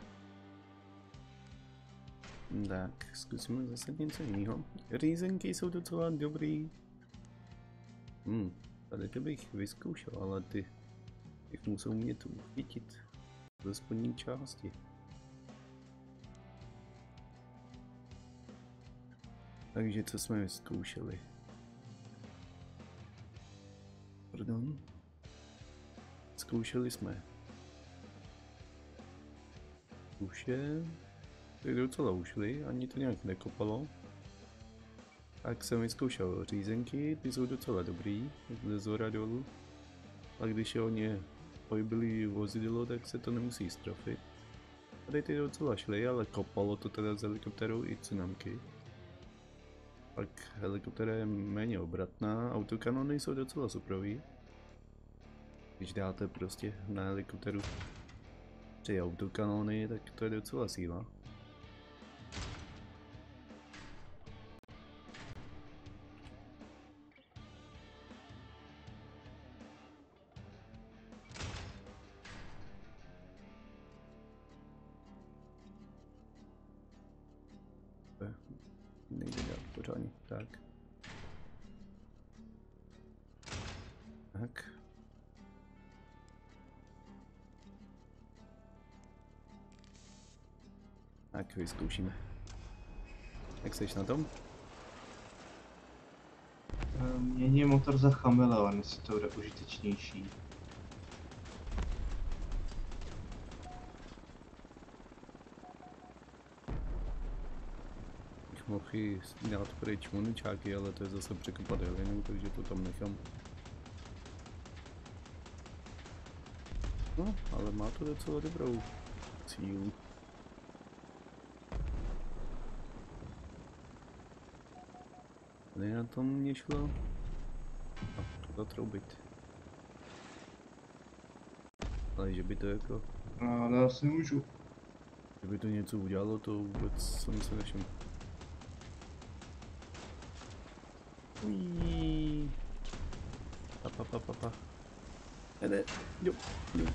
tak, zkusíme zase něco jiného. Rýzenky jsou docela dobrý. Hm, tady to bych vyzkoušel, ale ty bych musel umět uchytit ze spodní části. Takže co jsme vyzkoušeli? Pardon? Zkoušeli jsme uše, ty docela ušly, ani to nějak nekopalo. Tak jsem vyzkoušel řízenky, ty jsou docela dobrý, ze zora dolů. A když je o ně pohybili vozidlo, tak se to nemusí strofit. Tady ty docela šly, ale kopalo to teda z helikopterou i tsunamky. Pak helikoptera je méně obratná, autokanony jsou docela suprový. Když dáte prostě na helikopteru tři autokanony, tak to je docela síla. Tak vyzkoušíme. Jak jsi na tom? Eh, Mění motor za chameleon, jestli to bude užitečnější. Bych mohl i dát pryč muničáky, ale to je zase překopat jelinu, takže to tam nechám. No, ale má to docela dobrou sílu. Tady na tom mě šlo. A to zatroubit. Ale že by to jako, No, ale asi můžu. že by to něco udělalo, to vůbec jsem se nevšiml. Uííí. Pa, pa, pa, pa, pa. Jede, jo, jo.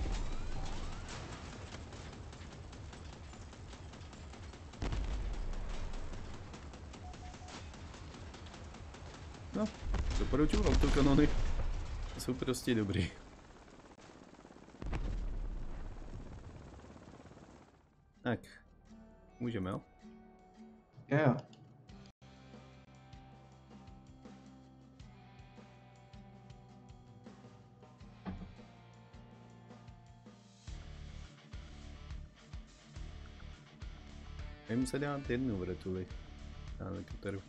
Doporučuji autokanony. Jsou prostě dobrý. Tak, můžeme jo? Jo, jo. Jim se dát jednu vrtuli na helikopteru.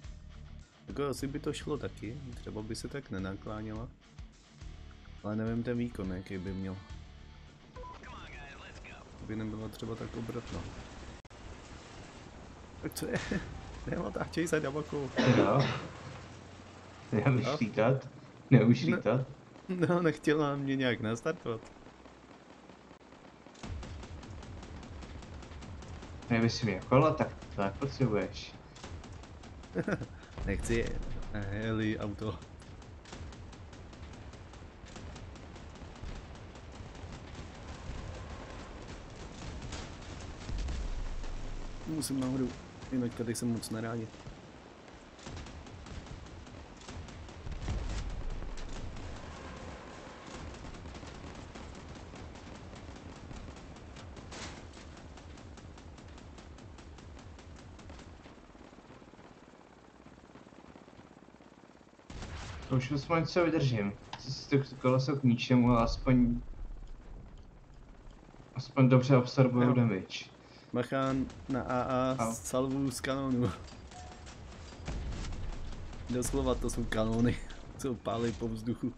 Jako asi by to šlo taky, třeba by se tak nenakláněla. Ale nevím ten výkon, jaký by měl. By nebyla třeba tak obratná. Tak co je? Neotáčej se Dabaku. Jo. Neumíš No. lítat? Neumíš Ne. lítat? No, nechtěla mě nějak nastartovat. Kdyby si měl kola, tak to nepotřebuješ. Nechci heli auto. Musím nahoru, jinak tady jsem moc nerádi. Už aspoň co vydržím. Sice ty kola jsou k ničemu, ale aspoň... Aspoň dobře absorbují Jo. damage. Machán na AA Au. salvu z kanonu. Doslova to jsou kanony, co pálí po vzduchu.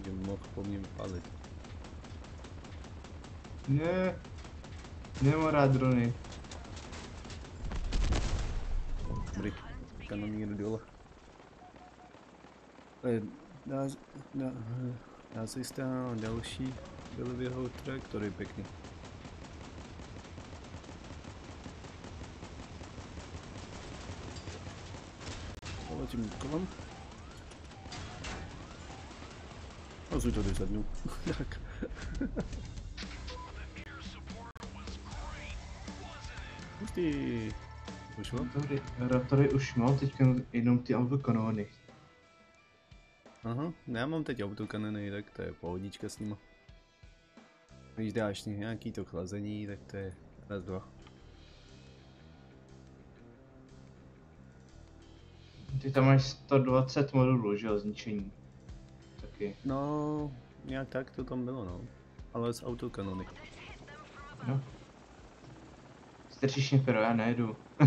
gdybym mógł po mnie wypalić. Nie. Nie mora druny. Brick, kanonier dolu. E, dá na, nazista další byl v jeho trajektorii pěkný. Letím kolem. A si tady sednu. tak. Hustý. Vyšlo? Rotory, rotory už mám teď jenom ty autokanóny. Aha, já mám teď autokanony, tak to je pohodička s nima. Když dáš nějaký to chlazení, tak to je raz, dva. Ty tam máš 120 modulů, že jo, zničení. Taky. No, nějak tak to tam bylo, no. Ale s autokanony. No. Strčíš mě pero, já nejedu.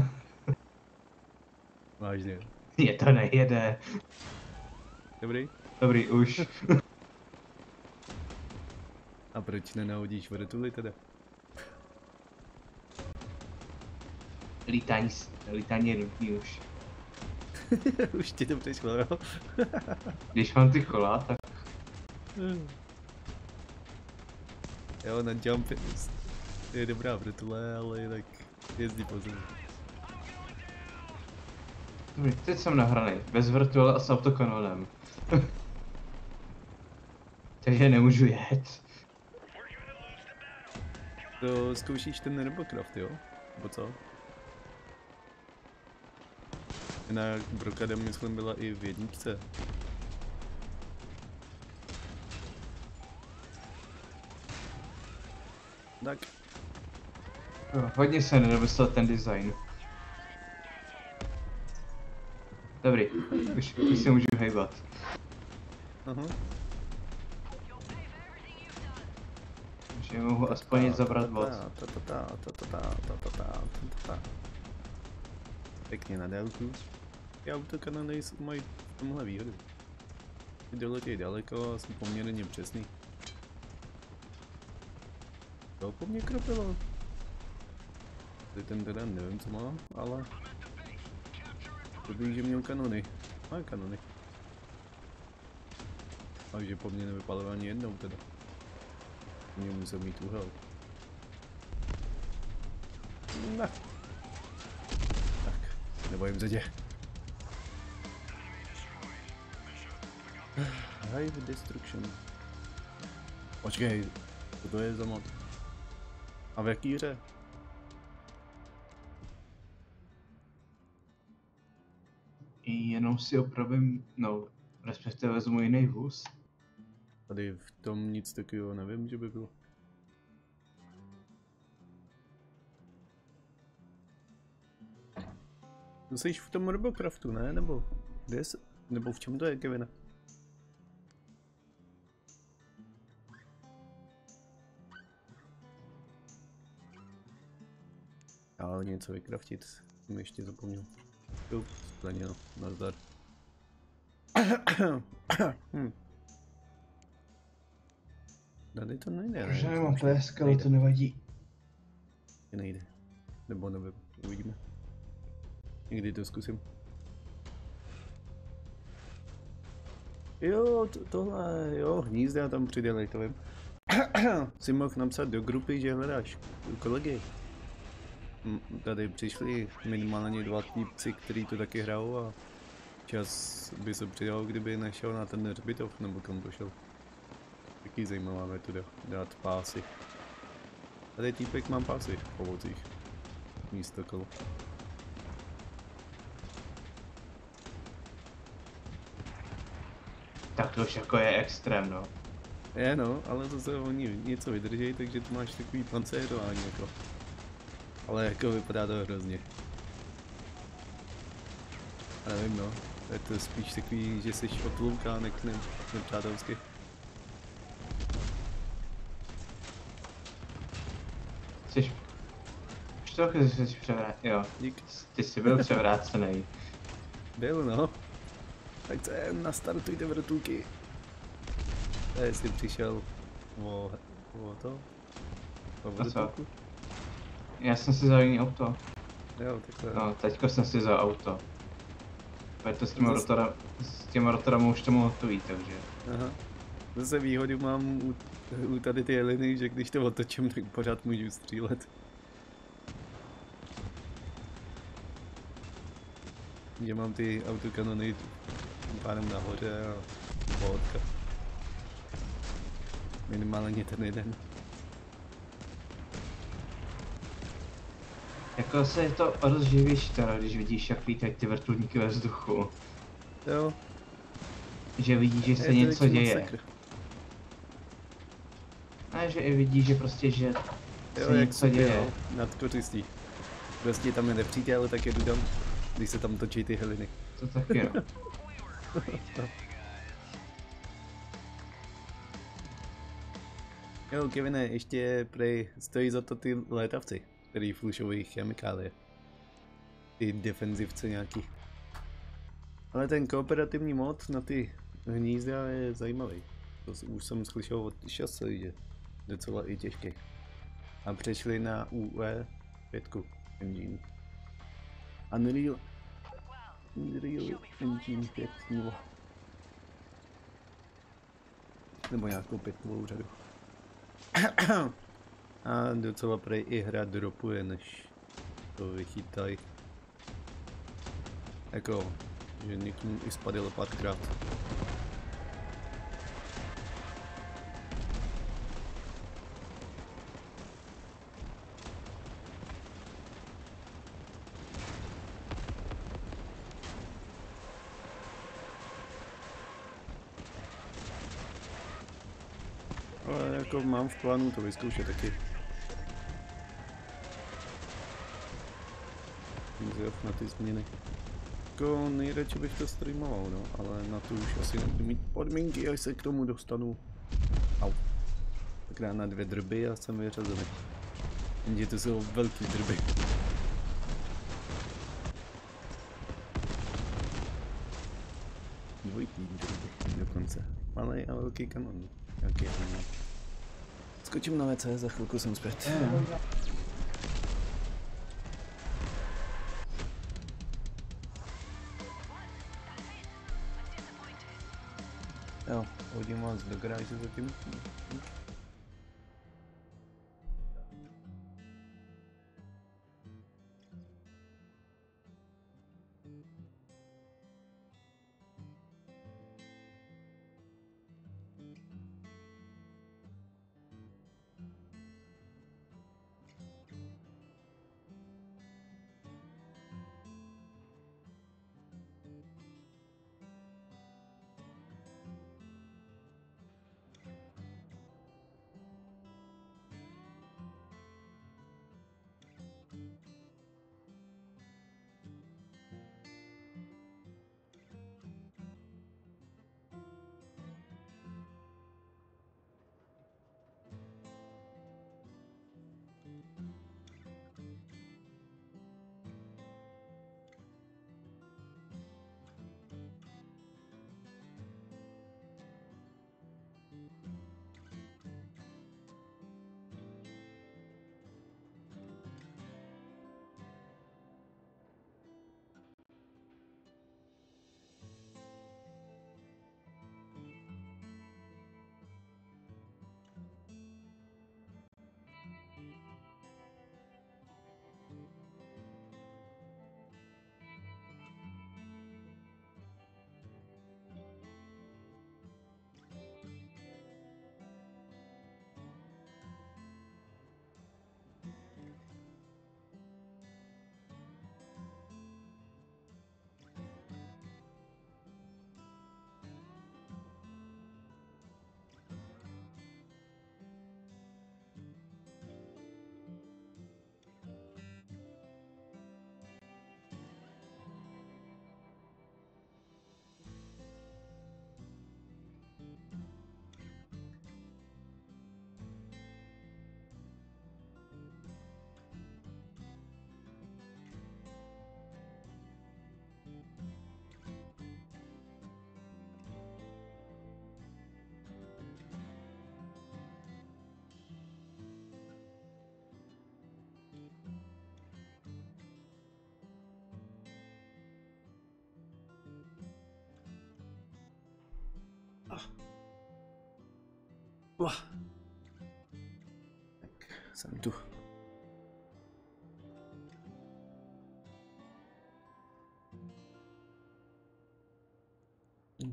Vážně. Je to nejede. Dobrý? Dobrý, už. A proč nenahodíš vrtuli teda? Lítání, lítání je nutný už. Už ti to přišlo, jo? Když mám ty kola, tak jo, na jump je, je dobrá vrtule, ale jinak jezdí po zemi. Dobrý, teď jsem nahraný, bez vrtule a s autokanonem. Takže nemůžu jet. To zkoušíš ten Robocraft, jo? Nebo co? Jinak Brokadem, myslím, byla i v jedničce. Tak. Jo, hodně se nedomyslel ten design. Dobrý, už, už se můžu hejbat. Aha. Že mohu aspoň nic zabrat vás. Pěkně na délku. Já autokanony mají v tomhle výhodu. Když doletí daleko, a jsou poměrně přesný. To po mně kropilo. Ty ten teda nevím co má, ale... Dobrý, že měl kanony. Má kanony. Takže po mně nevypadlo ani jednou teda. Mě musel mít úhel. Ne. Tak, nebojím se tě. Hive Destruction. Počkej, co to je za mod? A v jaký hře? Jenom si opravím, no, respektive vezmu jiný vůz. Tady v tom nic takového nevím, že by bylo. To jsi v tom Robocraftu, ne? Nebo kde jsi? Nebo v čem to je, Kevin? Ale něco vykraftit, jsem ještě zapomněl. Jo, skleněno, nazdar. hm. Tady to nejde, ne? nemám plesk, ale to nevadí. Nejde. Nebo nevím, uvidíme. Někdy to zkusím. Jo, to, tohle, jo, hnízda tam přidali, to vím. si mohl napsat do grupy, že hledáš kolegy. Tady přišli minimálně dva týpci, kteří to taky hrajou a čas by se přidal, kdyby nešel na ten hřbitov, nebo kam to šel. Taky zajímavá metoda, dát pásy. Tady týpek mám pásy v ovocích. Místo kolo. Tak to už jako je extrém, no. Je no, ale zase oni něco vydrží, takže tu máš takový pancérování jako. Ale jako vypadá to hrozně. A nevím no, je to spíš takový, že jsi otloukánek ne, nepřátelsky. Jsi... Už to že jsi převrát... Jo, Dík. ty jsi byl převrácený. Byl no. Tak to je, nastartujte vrtulky. To je, jestli přišel o, o to? O vrtulku? Já jsem si vzal jiný auto. Jo, tak to je. No, teďko jsem si vzal auto. Protože s těma, Zas- rotora, s těma rotorama už to hotový, takže... Aha. Zase výhodu mám u, u tady ty jeliny, že když to otočím, tak pořád můžu střílet. že mám ty autokanony tím pádem nahoře a pohodka. Minimálně ten jeden. Jako se je to rozživíš teda, když vidíš, jak lítají ty vrtulníky ve vzduchu. Jo, Že vidíš, že se něco děje. masakr. A že i vidíš, že prostě, že Jo, se jak něco se děje. děje. Nad kořistí. Prostě tam je nepřítel, tak jedu tam, když se tam točí ty heliny. To taky no. Jo, Kevine, ještě prej stojí za to ty létavci, který flušují chemikálie. Ty defenzivce nějaký. Ale ten kooperativní mod na ty hnízda je zajímavý. To už jsem slyšel od šasy, že docela i těžký. A přešli na UE 5 engine. Unreal Unreal Engine 5.0 Nebo nějakou pětkovou řadu. A docela prej i hra dropuje, než to vychytají. Jako, že někomu i spadlo párkrát. Ale jako mám v plánu to vyzkoušet taky. Zvědav na ty změny. Jako nejradši bych to streamoval, no, ale na to už asi nebudu mít podmínky, až se k tomu dostanu. Au. Tak na dvě drby a jsem vyřazený. Jenže to jsou velký drby. Dvojitý drby dokonce. Malý a velký kanon. Jaký kanon. Skočím na WC, za chvilku jsem zpět. Jo, az da građu da ti zatím. Uah. Tak, jsem tu.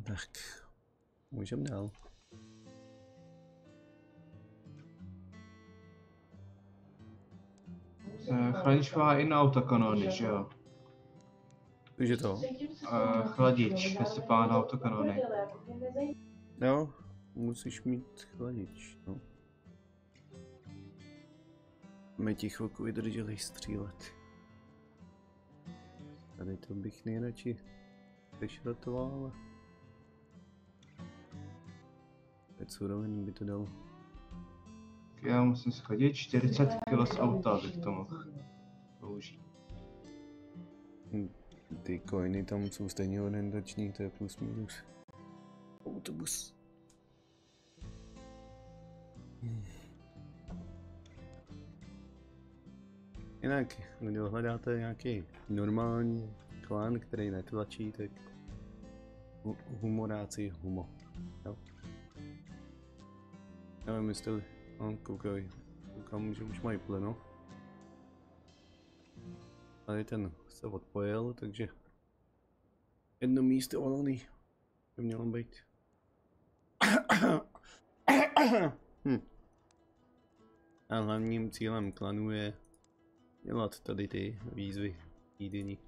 Tak, můžeme dál. Eh, Chladič má i na autokanony, že jo? Takže to. Eh, Chladič, vysypá na autokanony. Jo, musíš mít chladič, no. My ti chvilku vydrželi střílet. Tady to bych nejradši vyšrotoval, ale... Teď surovin by to dalo. Já musím schodit 40 kg z auta, abych to mohl použít. Hm, Ty coiny tam jsou stejně orientační, to je plus minus. Autobus. Hm. Jinak, když hledáte nějaký normální klan, který netlačí, tak hu- humoráci humo. Jo. Nevím, jestli... No, koukaj. Koukám, že už mají pleno. Tady ten se odpojil, takže jedno místo volný by mělo být. hm. A hlavním cílem klanu je dělat tady ty výzvy týdenní.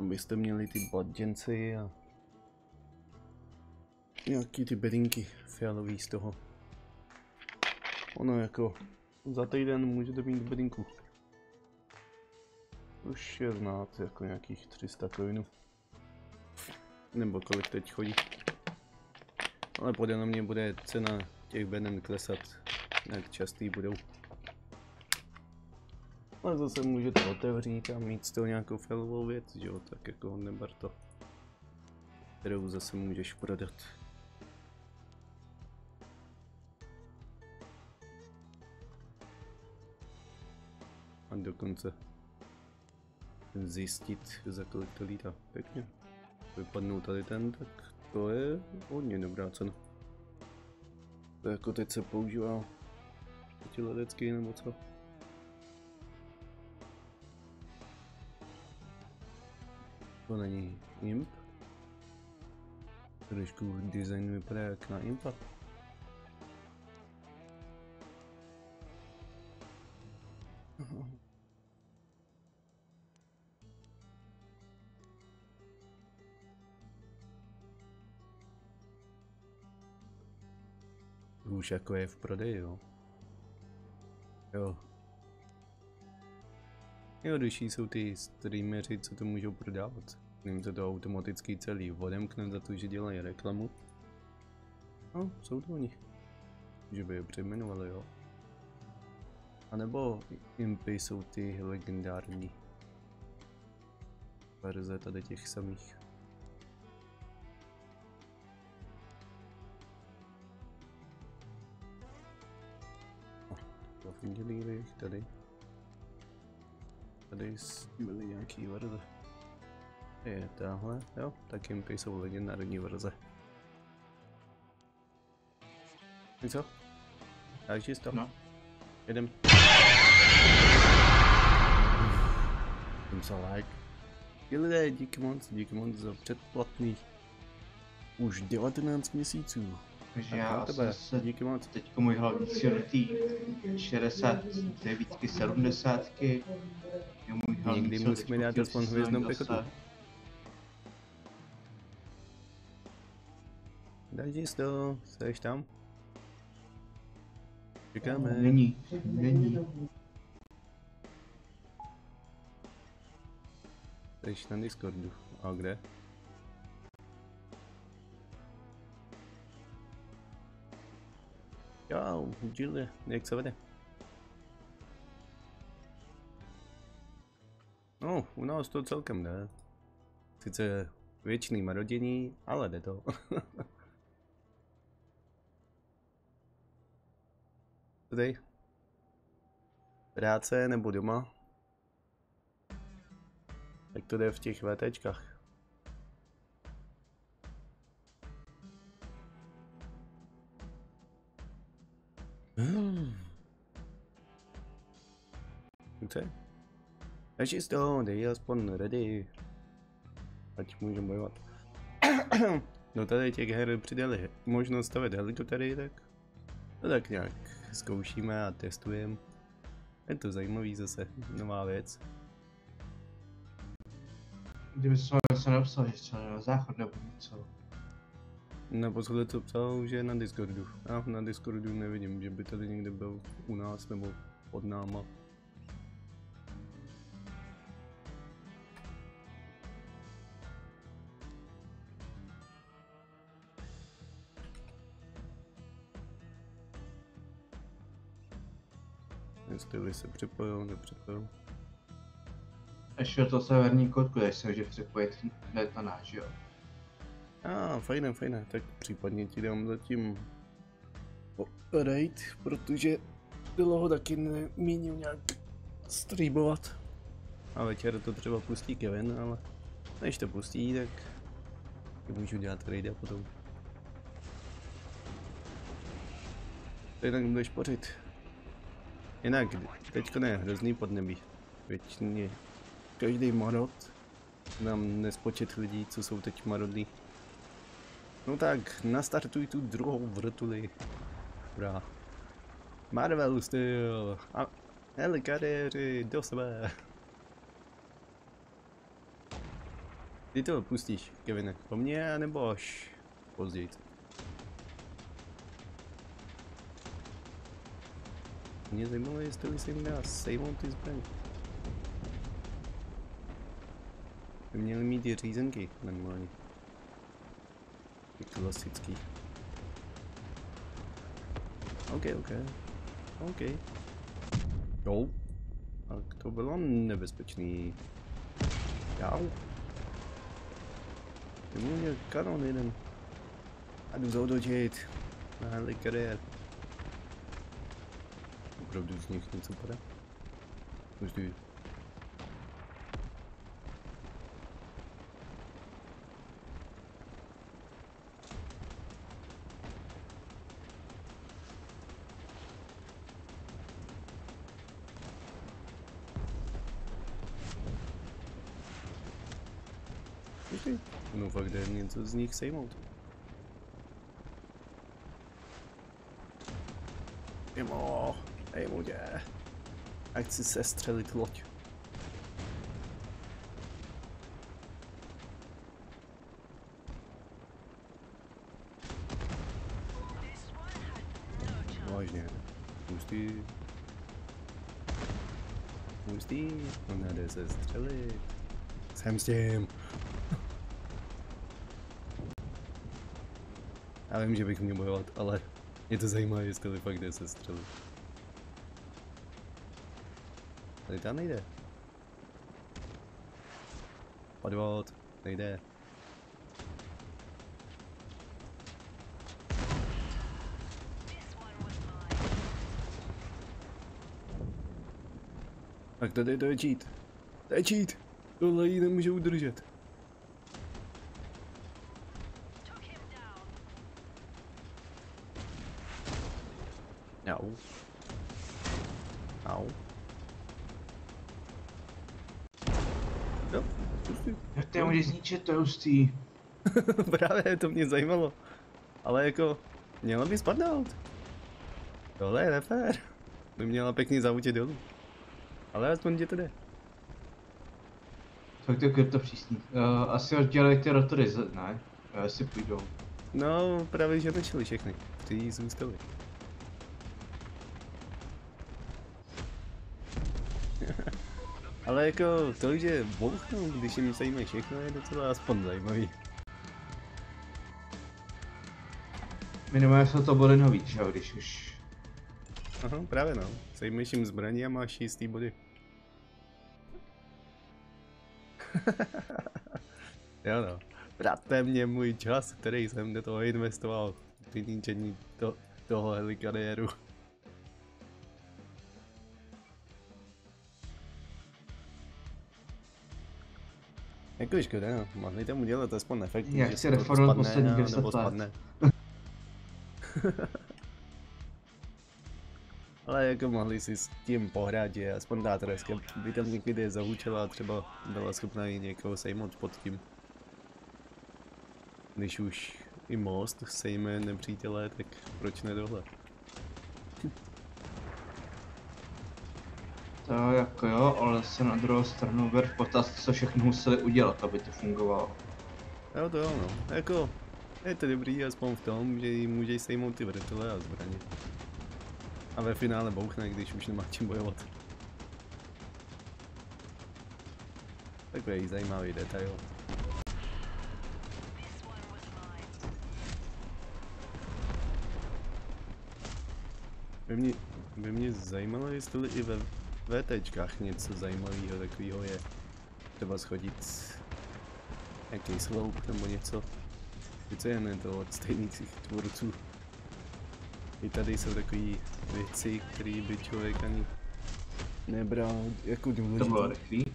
Abyste měli ty badgenci a nějaký ty bedinky fialový z toho. Ono jako za týden můžete mít bedinku. Už je znát jako nějakých 300 coinů. Nebo kolik teď chodí. Ale mě bude cena těch beden klesat, jak častý budou. Ale zase můžete otevřít a mít z toho nějakou fialovou věc, že jo, tak jako neber to. Kterou zase můžeš prodat. A dokonce zjistit, za kolik to lítá. Pěkně. Vypadnou tady ten, tak to je hodně dobrá cena. To jako teď se používá protiledecký nebo co? To není imp. Trošku design vypadá jak na impa. Už jako je v prodeji, jo. Jo. Nejhorší jsou ty streameři, co to můžou prodávat. Jim se to automaticky celý odemkne za to, že dělají reklamu. No, jsou to oni. Že by je přejmenovali, jo. A nebo impy jsou ty legendární verze tady těch samých. Fundělí tady. Tady byly nějaký verze. Je tahle, jo, tak impy jsou legendární verze. Tak co? Tak čisto. No. Jedem. Jsem se like. Ti lidé, díky moc, díky moc za předplatný. Už 19 měsíců. Takže Tak já tebe, se díky moc. teď můj hlavní cíl do té 69, 70. Je můj hlavní Někdy cíl musíme dát aspoň hvězdnou zase- pěchotu. Daj to, seš tam? Čekáme. Není, není. Seš na Discordu. A kde? Čau, Jill, jak se vede? No, u nás to celkem jde. Sice věčný marodění, ale jde to. Tady? Práce nebo doma? Jak to jde v těch VTčkách? Chce? Takže z toho dej aspoň ready. Ať můžeme bojovat. No tady těch her přidali možnost stavět helikoptery, tak to tak nějak zkoušíme a testujeme. Je to zajímavý zase, nová věc. Kdyby se něco napsal, že třeba na záchod nebo něco. Naposledy to psal, že je na Discordu. Já na Discordu nevidím, že by tady někde byl u nás nebo pod náma. Jestli se připojil, nepřipojil. Ještě to severní kotku, takže se může připojit hned na náš, jo. A, ah, fajné, fajné, tak případně ti dám zatím raid, protože bylo ho taky nemíním nějak streamovat. A večer to třeba pustí Kevin, ale než to pustí, tak ti můžu dělat raid a potom. To jinak budeš pořit. Jinak, teďko je hrozný podnebí. Většině každý marod nám nespočet lidí, co jsou teď marodní. No tak, nastartuj tu druhou vrtuli. Hurá. Marvel styl. A helikariéři do sebe. Ty to pustíš, Kevine, po mně, nebo až později? Mě zajímalo, jestli si měla sejmout ty zbraně. By měly mít i řízenky normálně. Ty klasický. OK, OK. OK. Jo. Tak to bylo nebezpečný. Jau. Ty mu mě kanon jeden. A jdu zautočit. Na helikariér. Opravdu z nich něco padá? Vždy. No fakt jde něco z nich sejmout. Jemo, jemu tě. A chci se střelit loď. Vážně, hustý. Hustý, no nejde se střelit. Jsem s tím. Já vím, že bych měl bojovat, ale mě to zajímá, jestli fakt jde se střelit. Tady tam nejde. Podvod, nejde. Tak tady to je cheat. To je cheat. Tohle jí nemůže udržet. Hustý. Právě to mě zajímalo. Ale jako, měla by spadnout. Tohle je nefér. By měla pěkně zaučit dolů. Ale aspoň tě to jde. Tak to je to přísný. Uh, asi oddělej ty rotory, z- ne? Uh, jestli půjdou. No, právě že nešli všechny. Ty zůstaly. Ale jako to, že bouchnou, když jim zajímají všechno, je docela aspoň zajímavý. Minimálně jsou to body nový, že jo, když už. Aha, právě no. Sejmeš jim zbraní a máš jistý body. jo no. Vraťte mě můj čas, který jsem do toho investoval. Vyničení to, toho helikariéru. Jako škoda, no. Mohli tam udělat aspoň efektní, Jak si reformovat spadne, posledních a- 10 nebo spadne. Ale jako mohli si s tím pohrát, že aspoň ta treska by tam někdy zahučela a třeba byla schopná i někoho sejmout pod tím. Když už i most sejme nepřítele, tak proč ne tohle? To jako jo, ale se na druhou stranu ber v potaz, co všechno museli udělat, aby to fungovalo. Jo to jo no, jako je to dobrý aspoň v tom, že jí můžeš sejmout ty vrtele a zbraně. A ve finále bouchne, když už nemá čím bojovat. Takový zajímavý detail. By mě, by mě zajímalo, jestli i ve VTčkách něco zajímavého takového je. Třeba schodit nějaký sloup nebo něco. Přece jen je to od stejných tvůrců. I tady jsou takové věci, které by člověk ani nebral jako To bylo důležité. rychlý.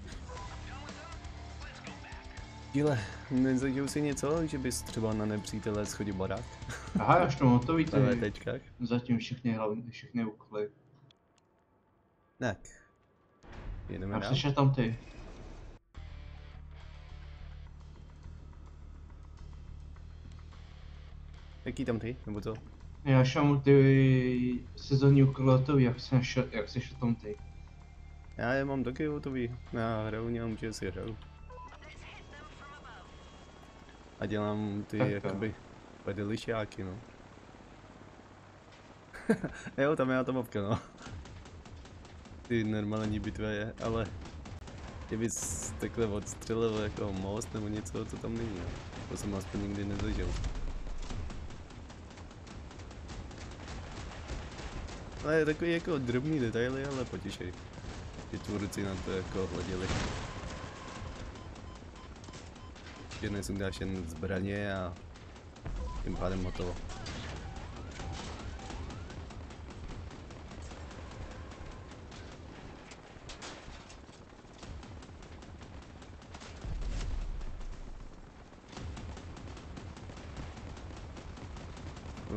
Díle, nezažil si něco, že bys třeba na nepřítele schodil barák Aha, už to hotový, na tady VTčkách? zatím všechny hlavní, všechny úkoly. Tak. Jedeme A dál. přišel tam ty. Jaký tam ty, nebo to? Já šel ty sezónní úkoly hotový, jak jsi, našel, jak jsi šel tam ty. Já je mám taky hotový. Já hraju, něm, že si hraju. A dělám ty Tak jakoby pedelišáky, no. jo, tam je atomovka, no. Ty normální bitvy, ale kdybys takhle odstřelil jako most nebo něco, to tam není, no. To jsem aspoň nikdy nezažil. Ale je takový jako drobný detaily, ale potěšej. Ty tvůrci na to jako hleděli. Že nesundáš jen zbraně a tím pádem hotovo.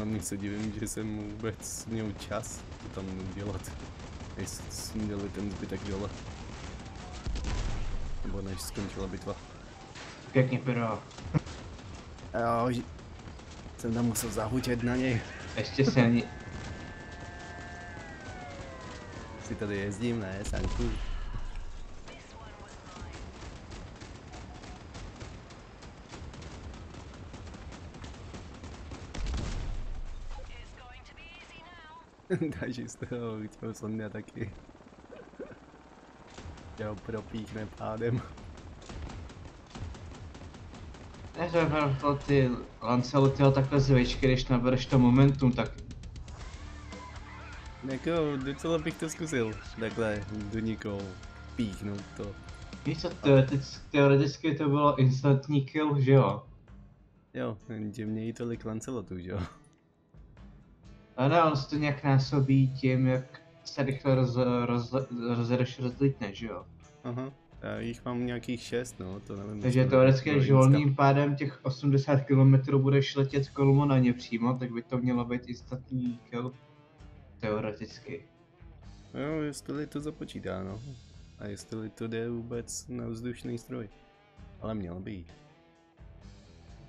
Hlavně se divím, že jsem vůbec měl čas to tam udělat, než jsme měli ten zbytek dole. Nebo než skončila bitva. Pěkně pěkně. Jo, jsem tam musel zahučet na něj. Ještě se ani... Si tady jezdím, ne, Sanku. Takže z toho chtěl Sonja taky. Jo, propíchne pádem. Ne, že to ty Lanceloty takhle z vejšky, když nabereš to momentum, tak Jako, docela bych to zkusil. Takhle do někoho píchnout to. víš co, teoreticky, teoreticky to bylo instantní kill, že jo? Jo, jenže mějí tolik Lancelotů, že jo? A ne, on se to nějak násobí tím, jak se rychle roz, roz, rozjedeš rozlítne, že jo? Aha. Já jich mám nějakých šest, no, to nevím. Takže teoreticky, to když volným pádem těch 80 km budeš letět kolmo na ně přímo, tak by to mělo být instantní kill. Teoreticky. Jo, jestli to započítá, no. A jestli to jde vůbec na vzdušný stroj. Ale měl by jít.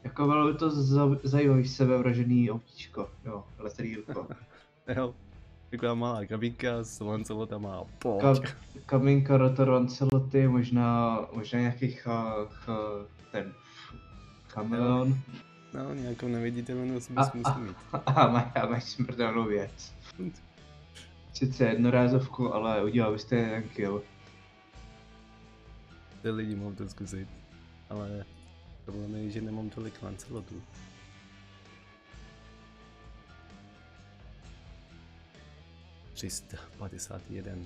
Jako bylo by to za- zajímavý sebevražený autíčko, jo, letadýlko. Jo, taková malá kabinka s Lancelotama a pojď. Ka- Kaminka, rotor, Lanceloty, možná, možná nějaký cha, cha, ten kameleon. No, nějakou neviditelnost A, bys a, musel mít. a, má, a máš smrtelnou věc. Sice jednorázovku, ale udělal byste jeden kill. Ty lidi mohou to zkusit. Ale problém je, že nemám tolik Lancelotů. ...351.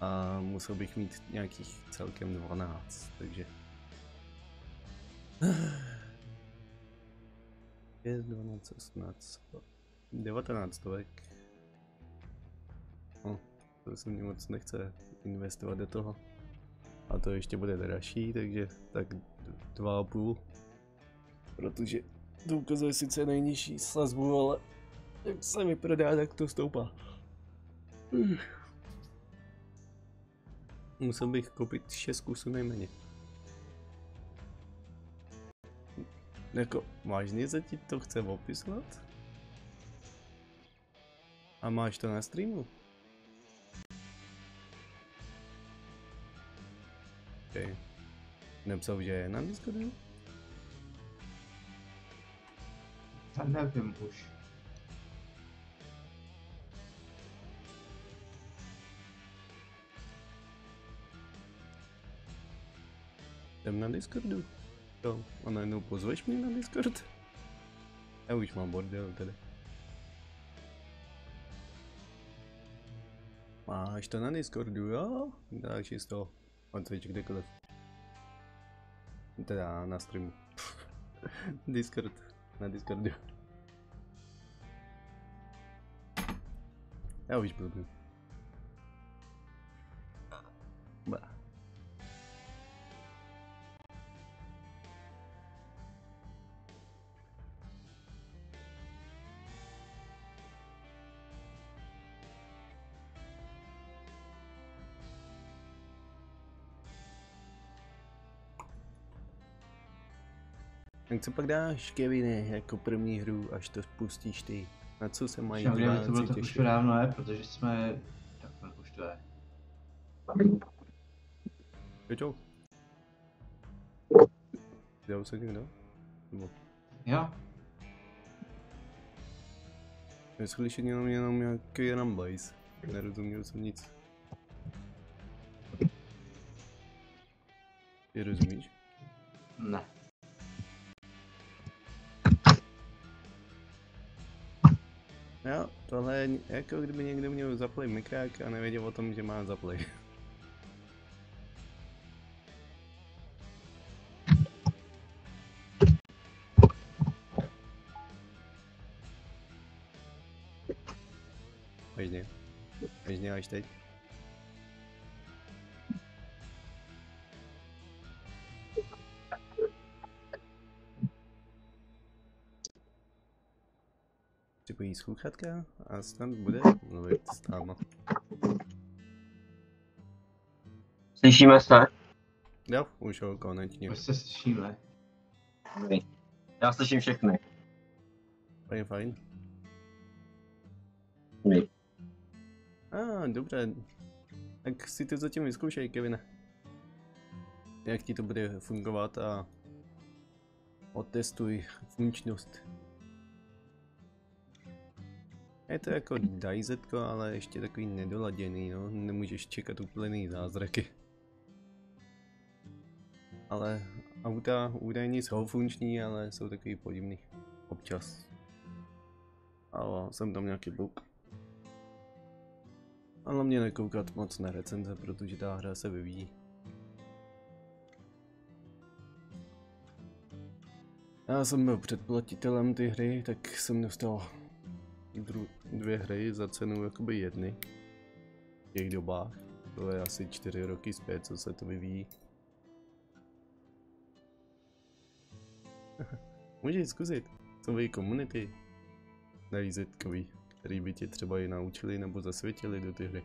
A musel bych mít nějakých celkem 12, takže... 5, 12, 18, 19 stovek. No, to se mi moc nechce investovat do toho. A to ještě bude dražší, takže tak d- dva a půl. Protože to ukazuje sice nejnižší sazbu, ale jak se mi prodá, tak to stoupá. Musel bych koupit 6 kusů nejméně. Jako, vážně se ti to chce opisovat? A máš to na streamu? Okay. Nepsal, že je na Discordu? Já nevím už. Jdem na Discordu. Jo, a najednou pozveš mě na Discord? Já už mám bordel tedy. Máš to na Discordu, jo? Dáš si to. Na Twitch, kdekoliv. Teda na streamu. Discord. Na Discordu. Já už blbnu. Bah. Co pak dáš, Kevine, jako první hru, až to spustíš ty? Na co se mají vím, to bylo tak už dávno je, protože jsme... Tak kolik už to je? Jojo? Dělal se někdo? Nebo Jo, je slyšet jenom, jenom nějaký rambajs. Nerozuměl jsem nic. Jako kdyby někdo měl zaplay mikrák a nevěděl o tom, že má zaplay. Vážně. Vážně až teď. Sluchatka a snad bude mluvit s náma. Slyšíme se? Jo, už ho konečně. Už se slyšíme. Já slyším všechny. Fajn, fajn. Dobrý. A, ah, dobře. Tak si to zatím vyzkoušej, Kevine. Jak ti to bude fungovat a otestuj funkčnost. Je to jako DayZ, ale ještě takový nedoladěný, no. Nemůžeš čekat úplný zázraky. Ale auta údajně jsou funkční, ale jsou takový podivný. Občas. Ale jsem tam nějaký bug. Ale mě nekoukat moc na recenze, protože ta hra se vyvíjí. Já jsem byl předplatitelem ty hry, tak jsem dostal dru- dvě hry za cenu jakoby jedny. V těch dobách. To je asi čtyři roky zpět, co se to vyvíjí. Můžeš zkusit. Jsou i komunity. Nejzetkový, který by tě třeba i naučili nebo zasvětili do ty hry.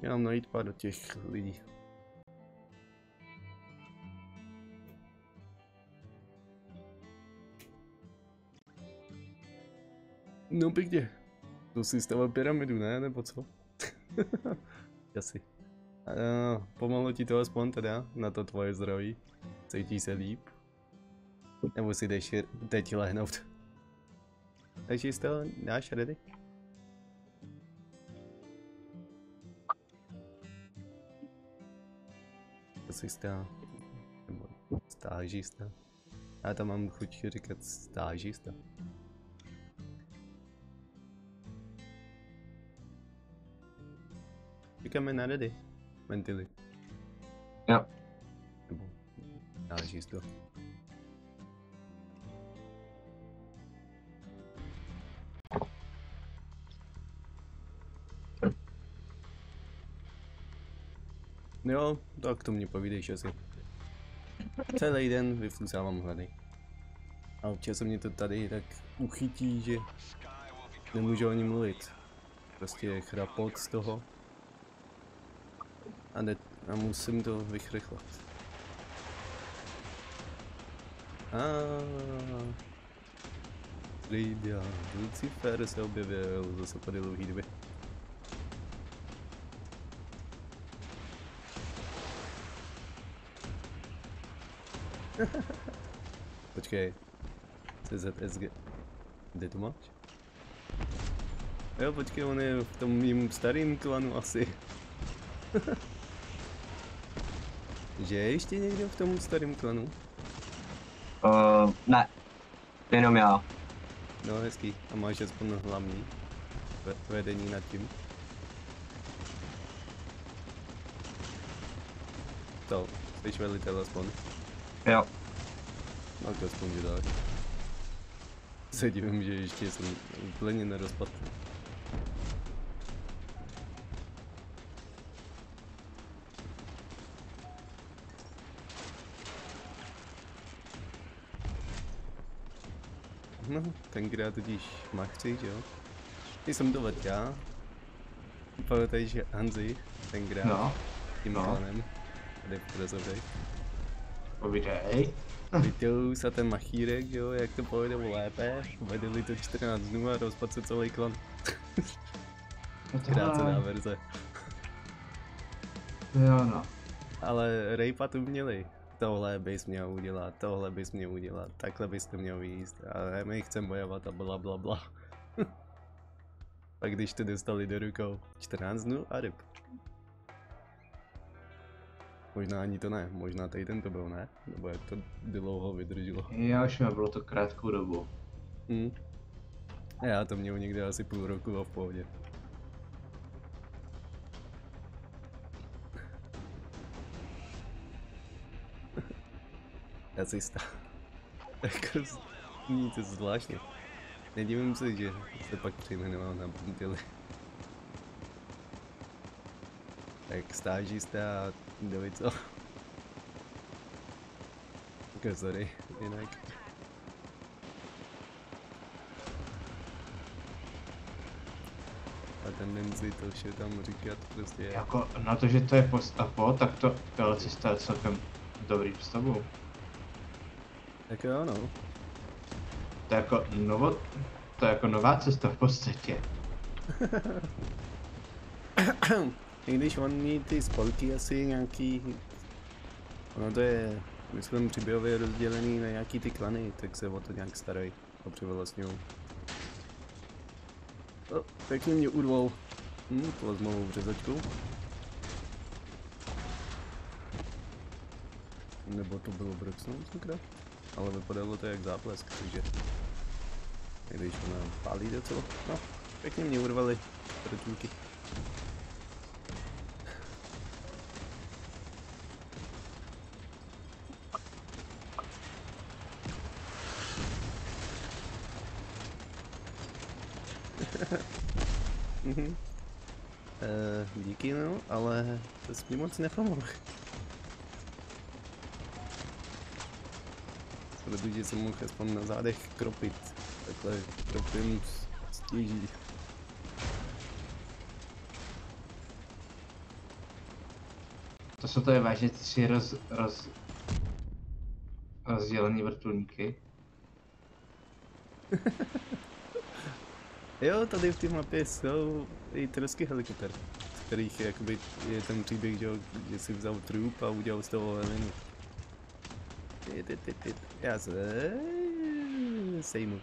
Já mám najít pár těch lidí. No pěkně. To si stavil pyramidu, ne? Nebo co? Asi. Uh, pomalu ti to aspoň teda, na to tvoje zdraví. Cítíš se líp? Nebo si jdeš teď lehnout? Takže jsi to dáš ready? To jsi stá... Nebo stážista. Já tam mám chuť říkat stážista. Čekáme na ready. Ventily. Jo. Nebo stážisto. Jo, tak to mě povídej asi. Celý den vyflusávám hlady. A občas se mě to tady tak uchytí, že nemůžu ani mluvit. Prostě chrapot z toho. A, ne, a musím to vychrychlat. Tridia. Lucifer se objevil zase po dlouhý době. Počkej. CZSG. Kde to máš? Jo, počkej, on je v tom mým starým klanu asi. Že je ještě někdo v tom starém klanu? Uh, ne. Jenom já. No hezký. A máš aspoň hlavní ve- vedení nad tím. To, jsi velitel aspoň. Jo. No to aspoň že tak. Se divím, že ještě jsem úplně nerozpadl. Tenkrát totiž machci, že jo? Jsem to vedl já. Pamatuješ že Hanzi, tenkrát, No, tím no. klanem. Tady Krozově. povídej. Viděl se ten machírek, jo, jak to pojede lépe. Vedeli to 14 dnů a rozpadl se celý klan. No Krácená verze. Jo no. Ale rejpa tu měli. Tohle bys měl udělat, tohle bys měl udělat, takhle bys to měl jíst. A my chceme bojovat a bla bla bla. Pak když to dostali do rukou, 14 dnů a ryb. Možná ani to ne, možná týden to byl, ne? Nebo jak to dlouho vydrželo. Já už mi bylo to krátkou dobu. Hm. A já to měl někde asi půl roku a v pohodě. Racista. jako zní to zvláštně. Nedivím se, že se pak přejmenoval na Bundily. Tak stážista a kdo co. Okay, sorry, jinak. A tendenci to vše tam říkat prostě je. Jako na to, že to je post a po, tak to Telecista je celkem dobrý představou. Tak jo, no. To je jako novo, to je jako nová cesta v podstatě. I když oni ty spolky asi nějaký... Ono to je, myslím, příběhově rozdělený na nějaký ty klany, tak se o to nějak starají a přivlastňují. O, pěkně mě urval. Hm, plazmovou řezačkou. Nebo to bylo Broxnou tenkrát? Ale vypadalo to jak záplesk, takže... I když ona pálí docela. No, pěkně mě urvali protulky. Mhm. Eh, díky no, ale to mi moc nepomohl. Protože jsem mohl aspoň na zádech kropit. Takhle kropím stěží. To jsou to je vážně tři roz, roz, rozdělený vrtulníky. Jo, tady v té mapě jsou i trosky helikopter, z kterých je, jakoby, je ten příběh, že, že si vzal trup a udělal z toho levinu. Ty, ty, ty, ty, já se sejmu.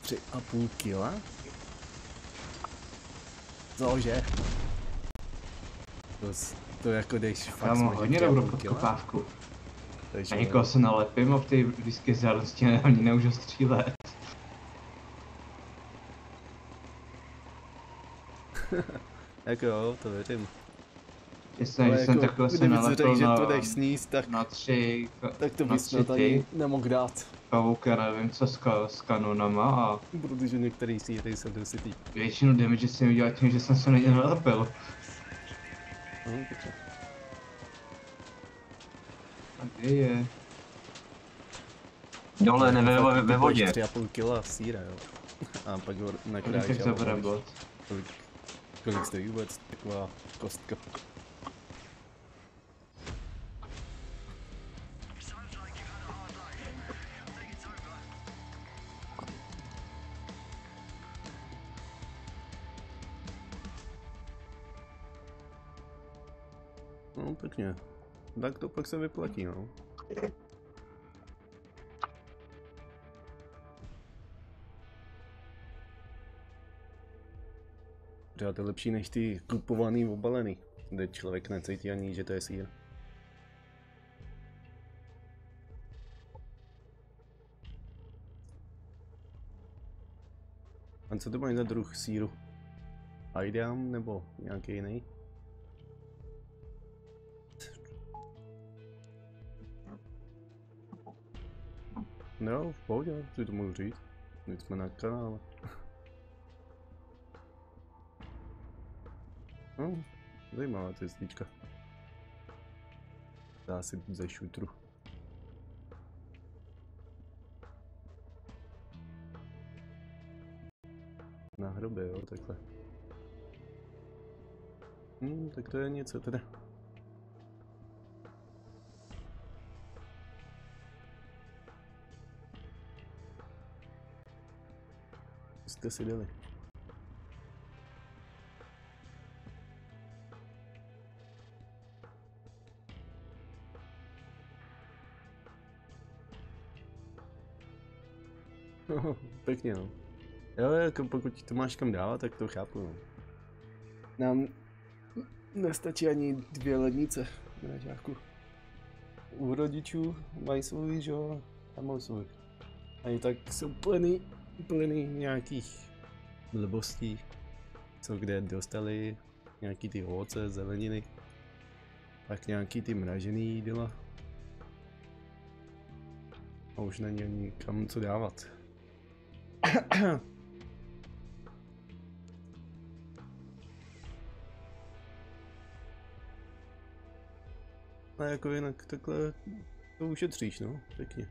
Tři a půl kila? Cože? To, to jako jdeš fakt Já mám hodně dobrou podkopávku. Takže A někoho se nalepím a v té blízké vzdálenosti ani nemůžu střílet. Jako jo, to věřím. Jestli Ale jsem jako, takhle se nalepil že na, to jdeš sníst, tak, na tři, tak to na bys tři snad ani nemohl dát. pavouky, já nevím co s, ka, s kanonama a Protože některý síry se dosytý. většinu damage jsem udělal tím, že jsem se na ně nalepil. A kde je? Dole, ne ve, ve, ve vodě. Tři a půl kila síra, jo. A pak ho Kolik nakrájíš tak a zabere? Kolik, kolik stojí vůbec taková kostka? Pěkně. Tak to pak se vyplatí, no. Třeba to je lepší než ty kupovaný obalený, kde člověk necítí ani, že to je sír. A co to mají za druh síru? Ideam nebo nějaký jiný? No, v pohodě, si to můžu říct. Teď jsme na kanále. No, zajímavá cestička. Dá si ze šutru. Na hrobě, jo, takhle. Hm, tak to je něco teda. Jste si dali. Pěkně no. Jo, jako pokud to máš kam dávat, tak to chápu no. Nám nestačí ani dvě lednice na žáku. U rodičů mají svůj, že jo, a mám svůj. Ani tak jsou plný, plný nějakých blbostí, co kde dostali, nějaký ty ovoce, zeleniny, pak nějaký ty mražený jídla. A už není ani kam co dávat. A jako jinak takhle to ušetříš, no, pěkně.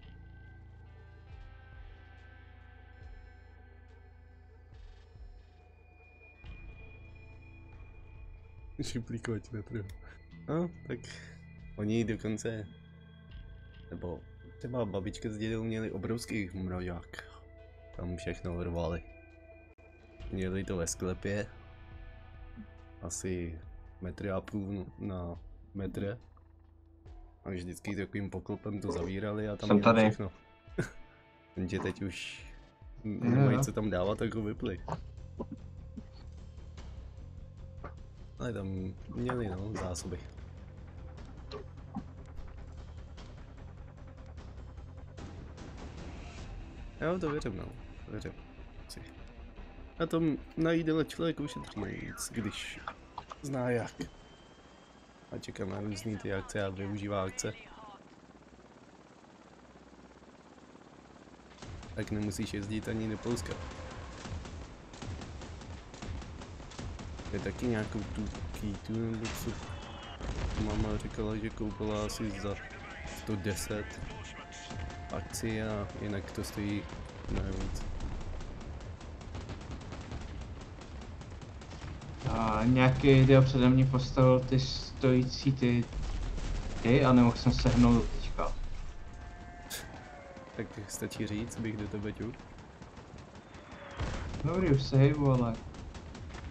Šiplíkovat netrhu. No, tak oni dokonce, nebo třeba babička s dědou měli obrovský mrožák. Tam všechno rvali. Měli to ve sklepě. Asi metry a půl na metr. A vždycky takovým poklopem to zavírali a tam Jsem tady. všechno. Jenže teď už nemají co tam dávat, tak ho vypli. Ale tam měli no, zásoby. Jo, to věřím, no. To věřím. Si. Na tom na jídele člověk ušetří nejvíc, když zná jak. A čekám na různý ty akce a využívá akce. Tak nemusíš jezdit ani do Polska. Je taky nějakou tu kýtu nebo co. Mama říkala, že koupila asi za 110 akci a jinak to stojí mnohem víc. A nějaký video přede mě postavil ty stojící ty, ty a nemohl jsem sehnout do teďka. Tak stačí říct, bych do tebe ťuk. Dobrý, už se hejbu, ale...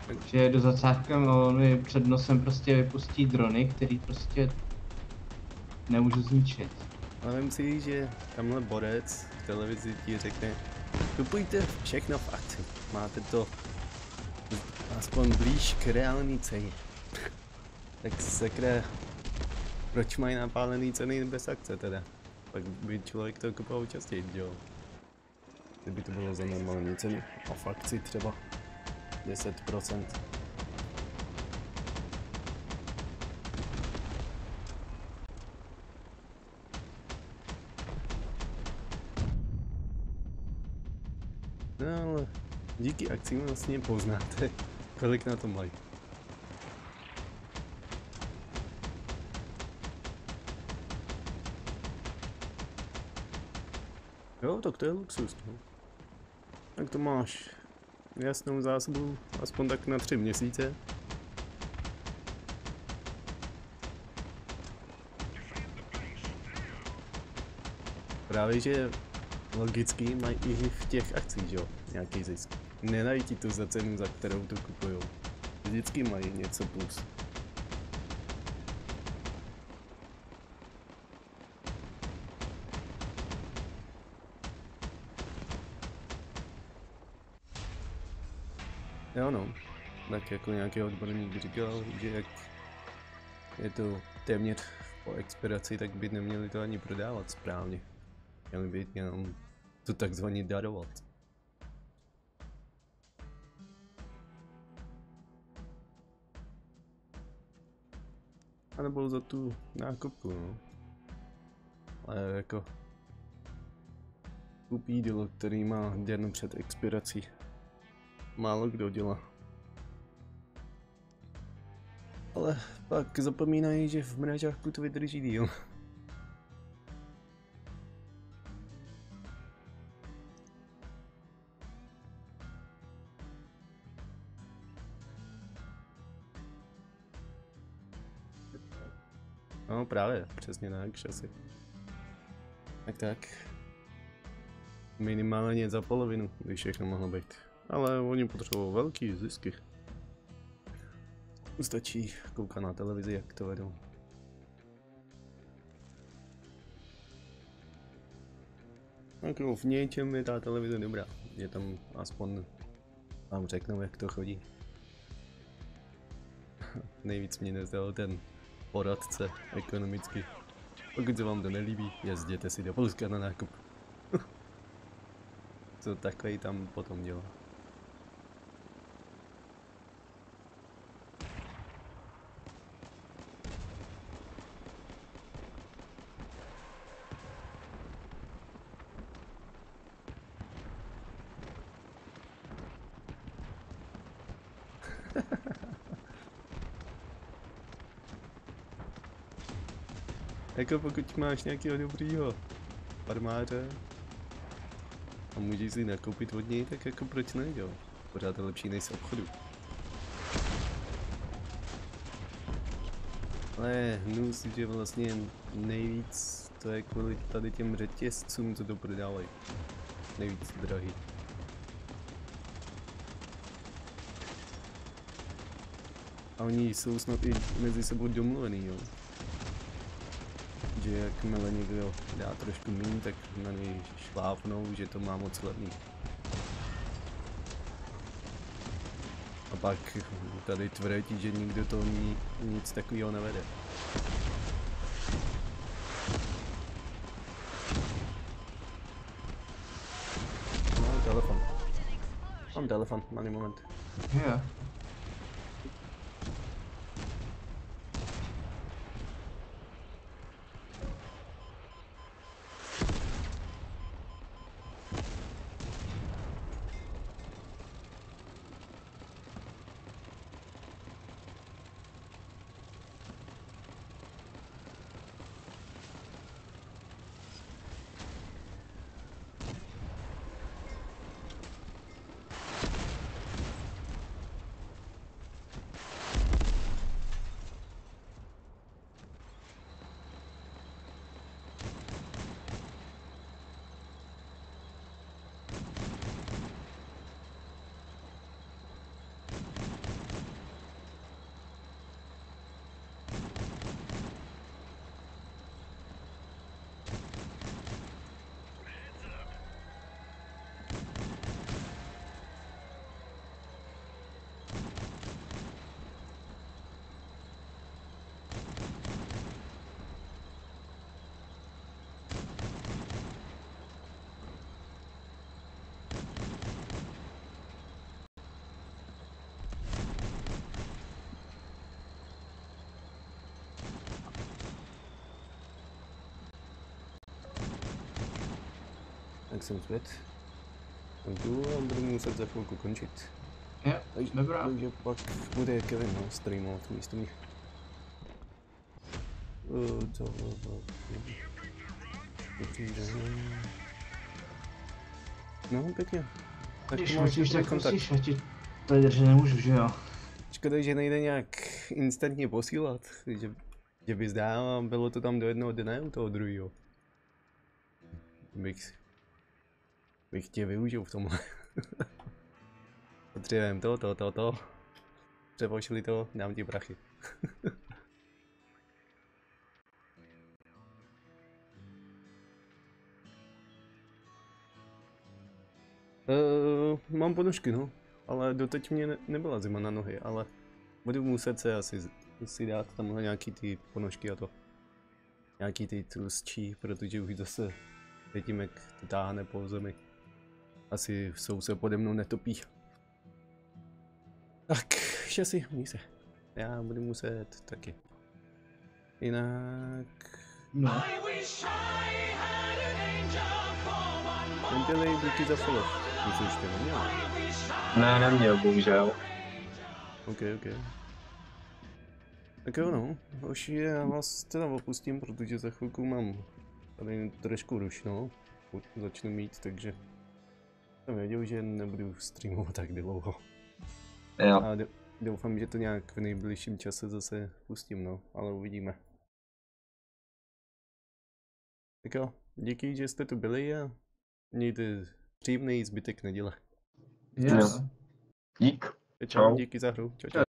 Takže a on mi před nosem prostě vypustí drony, který prostě nemůžu zničit. Ale vem si, že tamhle borec v televizi ti řekne, kupujte všechno v akci, máte to aspoň blíž k reální ceně. tak sakra, proč mají napálený ceny bez akce teda? Pak by člověk to kupoval častěji, jo? Kdyby to bylo za normální cenu. A v akci třeba 10%. No ale díky akcím vlastně poznáte, kolik na to mají. Jo, tak to je luxus, no. Tak to máš jasnou zásobu, aspoň tak na tři měsíce. Právě, že logicky mají i v těch akcích, že jo, nějaký zisk. Nedají ti to za cenu, za kterou to kupujou. Vždycky mají něco plus. Tak jako nějaký odborník říkal, že jak je to téměř po expiraci, tak by neměli to ani prodávat správně. Měli by jenom to takzvaně darovat. A nebo za tu nákupku, no. Ale jako kupí jídlo, který má den před expirací. Málo kdo dělá. Ale pak zapomínají, že v mražáku to vydrží díl. No právě, přesně tak, šasy. Tak tak. Minimálně za polovinu by všechno mohlo být. Ale oni potřebují velký zisky. Stačí koukat na televizi, jak to vedou. Jako v něčem je ta televize dobrá. Je tam aspoň vám řeknou, jak to chodí. Nejvíc mě nezdal ten poradce ekonomicky. Pokud se vám to nelíbí, jezděte si do Polska na nákup. Co takový tam potom dělá. Jako pokud máš nějakého dobrýho farmáře a můžeš si nakoupit od něj, tak jako proč ne, jo? Pořád je lepší než z obchodu. Ale hnus, že vlastně nejvíc to je kvůli tady těm řetězcům, co to prodávají. Nejvíc drahý. A oni jsou snad i mezi sebou domluvený, jo že jakmile někdo dá trošku méně, tak na něj šlápnou, že to má moc levný. A pak tady tvrdí, že nikdo to ni, nic takového nevede. Mám telefon. Mám telefon, malý moment. Jo. Jsem. Jsem tu a budu muset za chvilku končit. Jo, Takže, dobrá. takže pak bude Kevin no, streamovat místo mě. Uh, den. No, pěkně. Tak Když musíš, tak kontakt. musíš, já ti tady držet nemůžu, že jo? Škoda, že nejde nějak instantně posílat, že, že bys dál a bylo to tam do jednoho dne u toho druhého. Bych, bych tě využil v tomhle. Potřebujeme to, to, to, to. Přepošli to, dám ti prachy. uh, mám ponožky, no. ale doteď mě ne, nebyla zima na nohy, ale budu muset se asi si dát tamhle nějaký ty ponožky a to. Nějaký ty tlustší, protože už zase vidím, jak to táhne po zemi. Asi jsou se pode mnou netopí. Tak, že si, měj se. Já budu muset taky. Jinak... No, Nebyli díky za follow. Nic už to neměl. Ne, neměl, bohužel. OK, OK. Tak jo no, už já vás teda opustím, protože za chvilku mám tady trošku rušno, pokud začnu mít, takže jsem věděl, že nebudu streamovat tak dlouho. Jo, A doufám, že to nějak v nejbližším čase zase pustím, no, ale uvidíme. Tak jo, díky, že jste tu byli a mějte příjemný zbytek neděle. já. dík. Čau, Čau. díky za hru, čau, čau. Čau.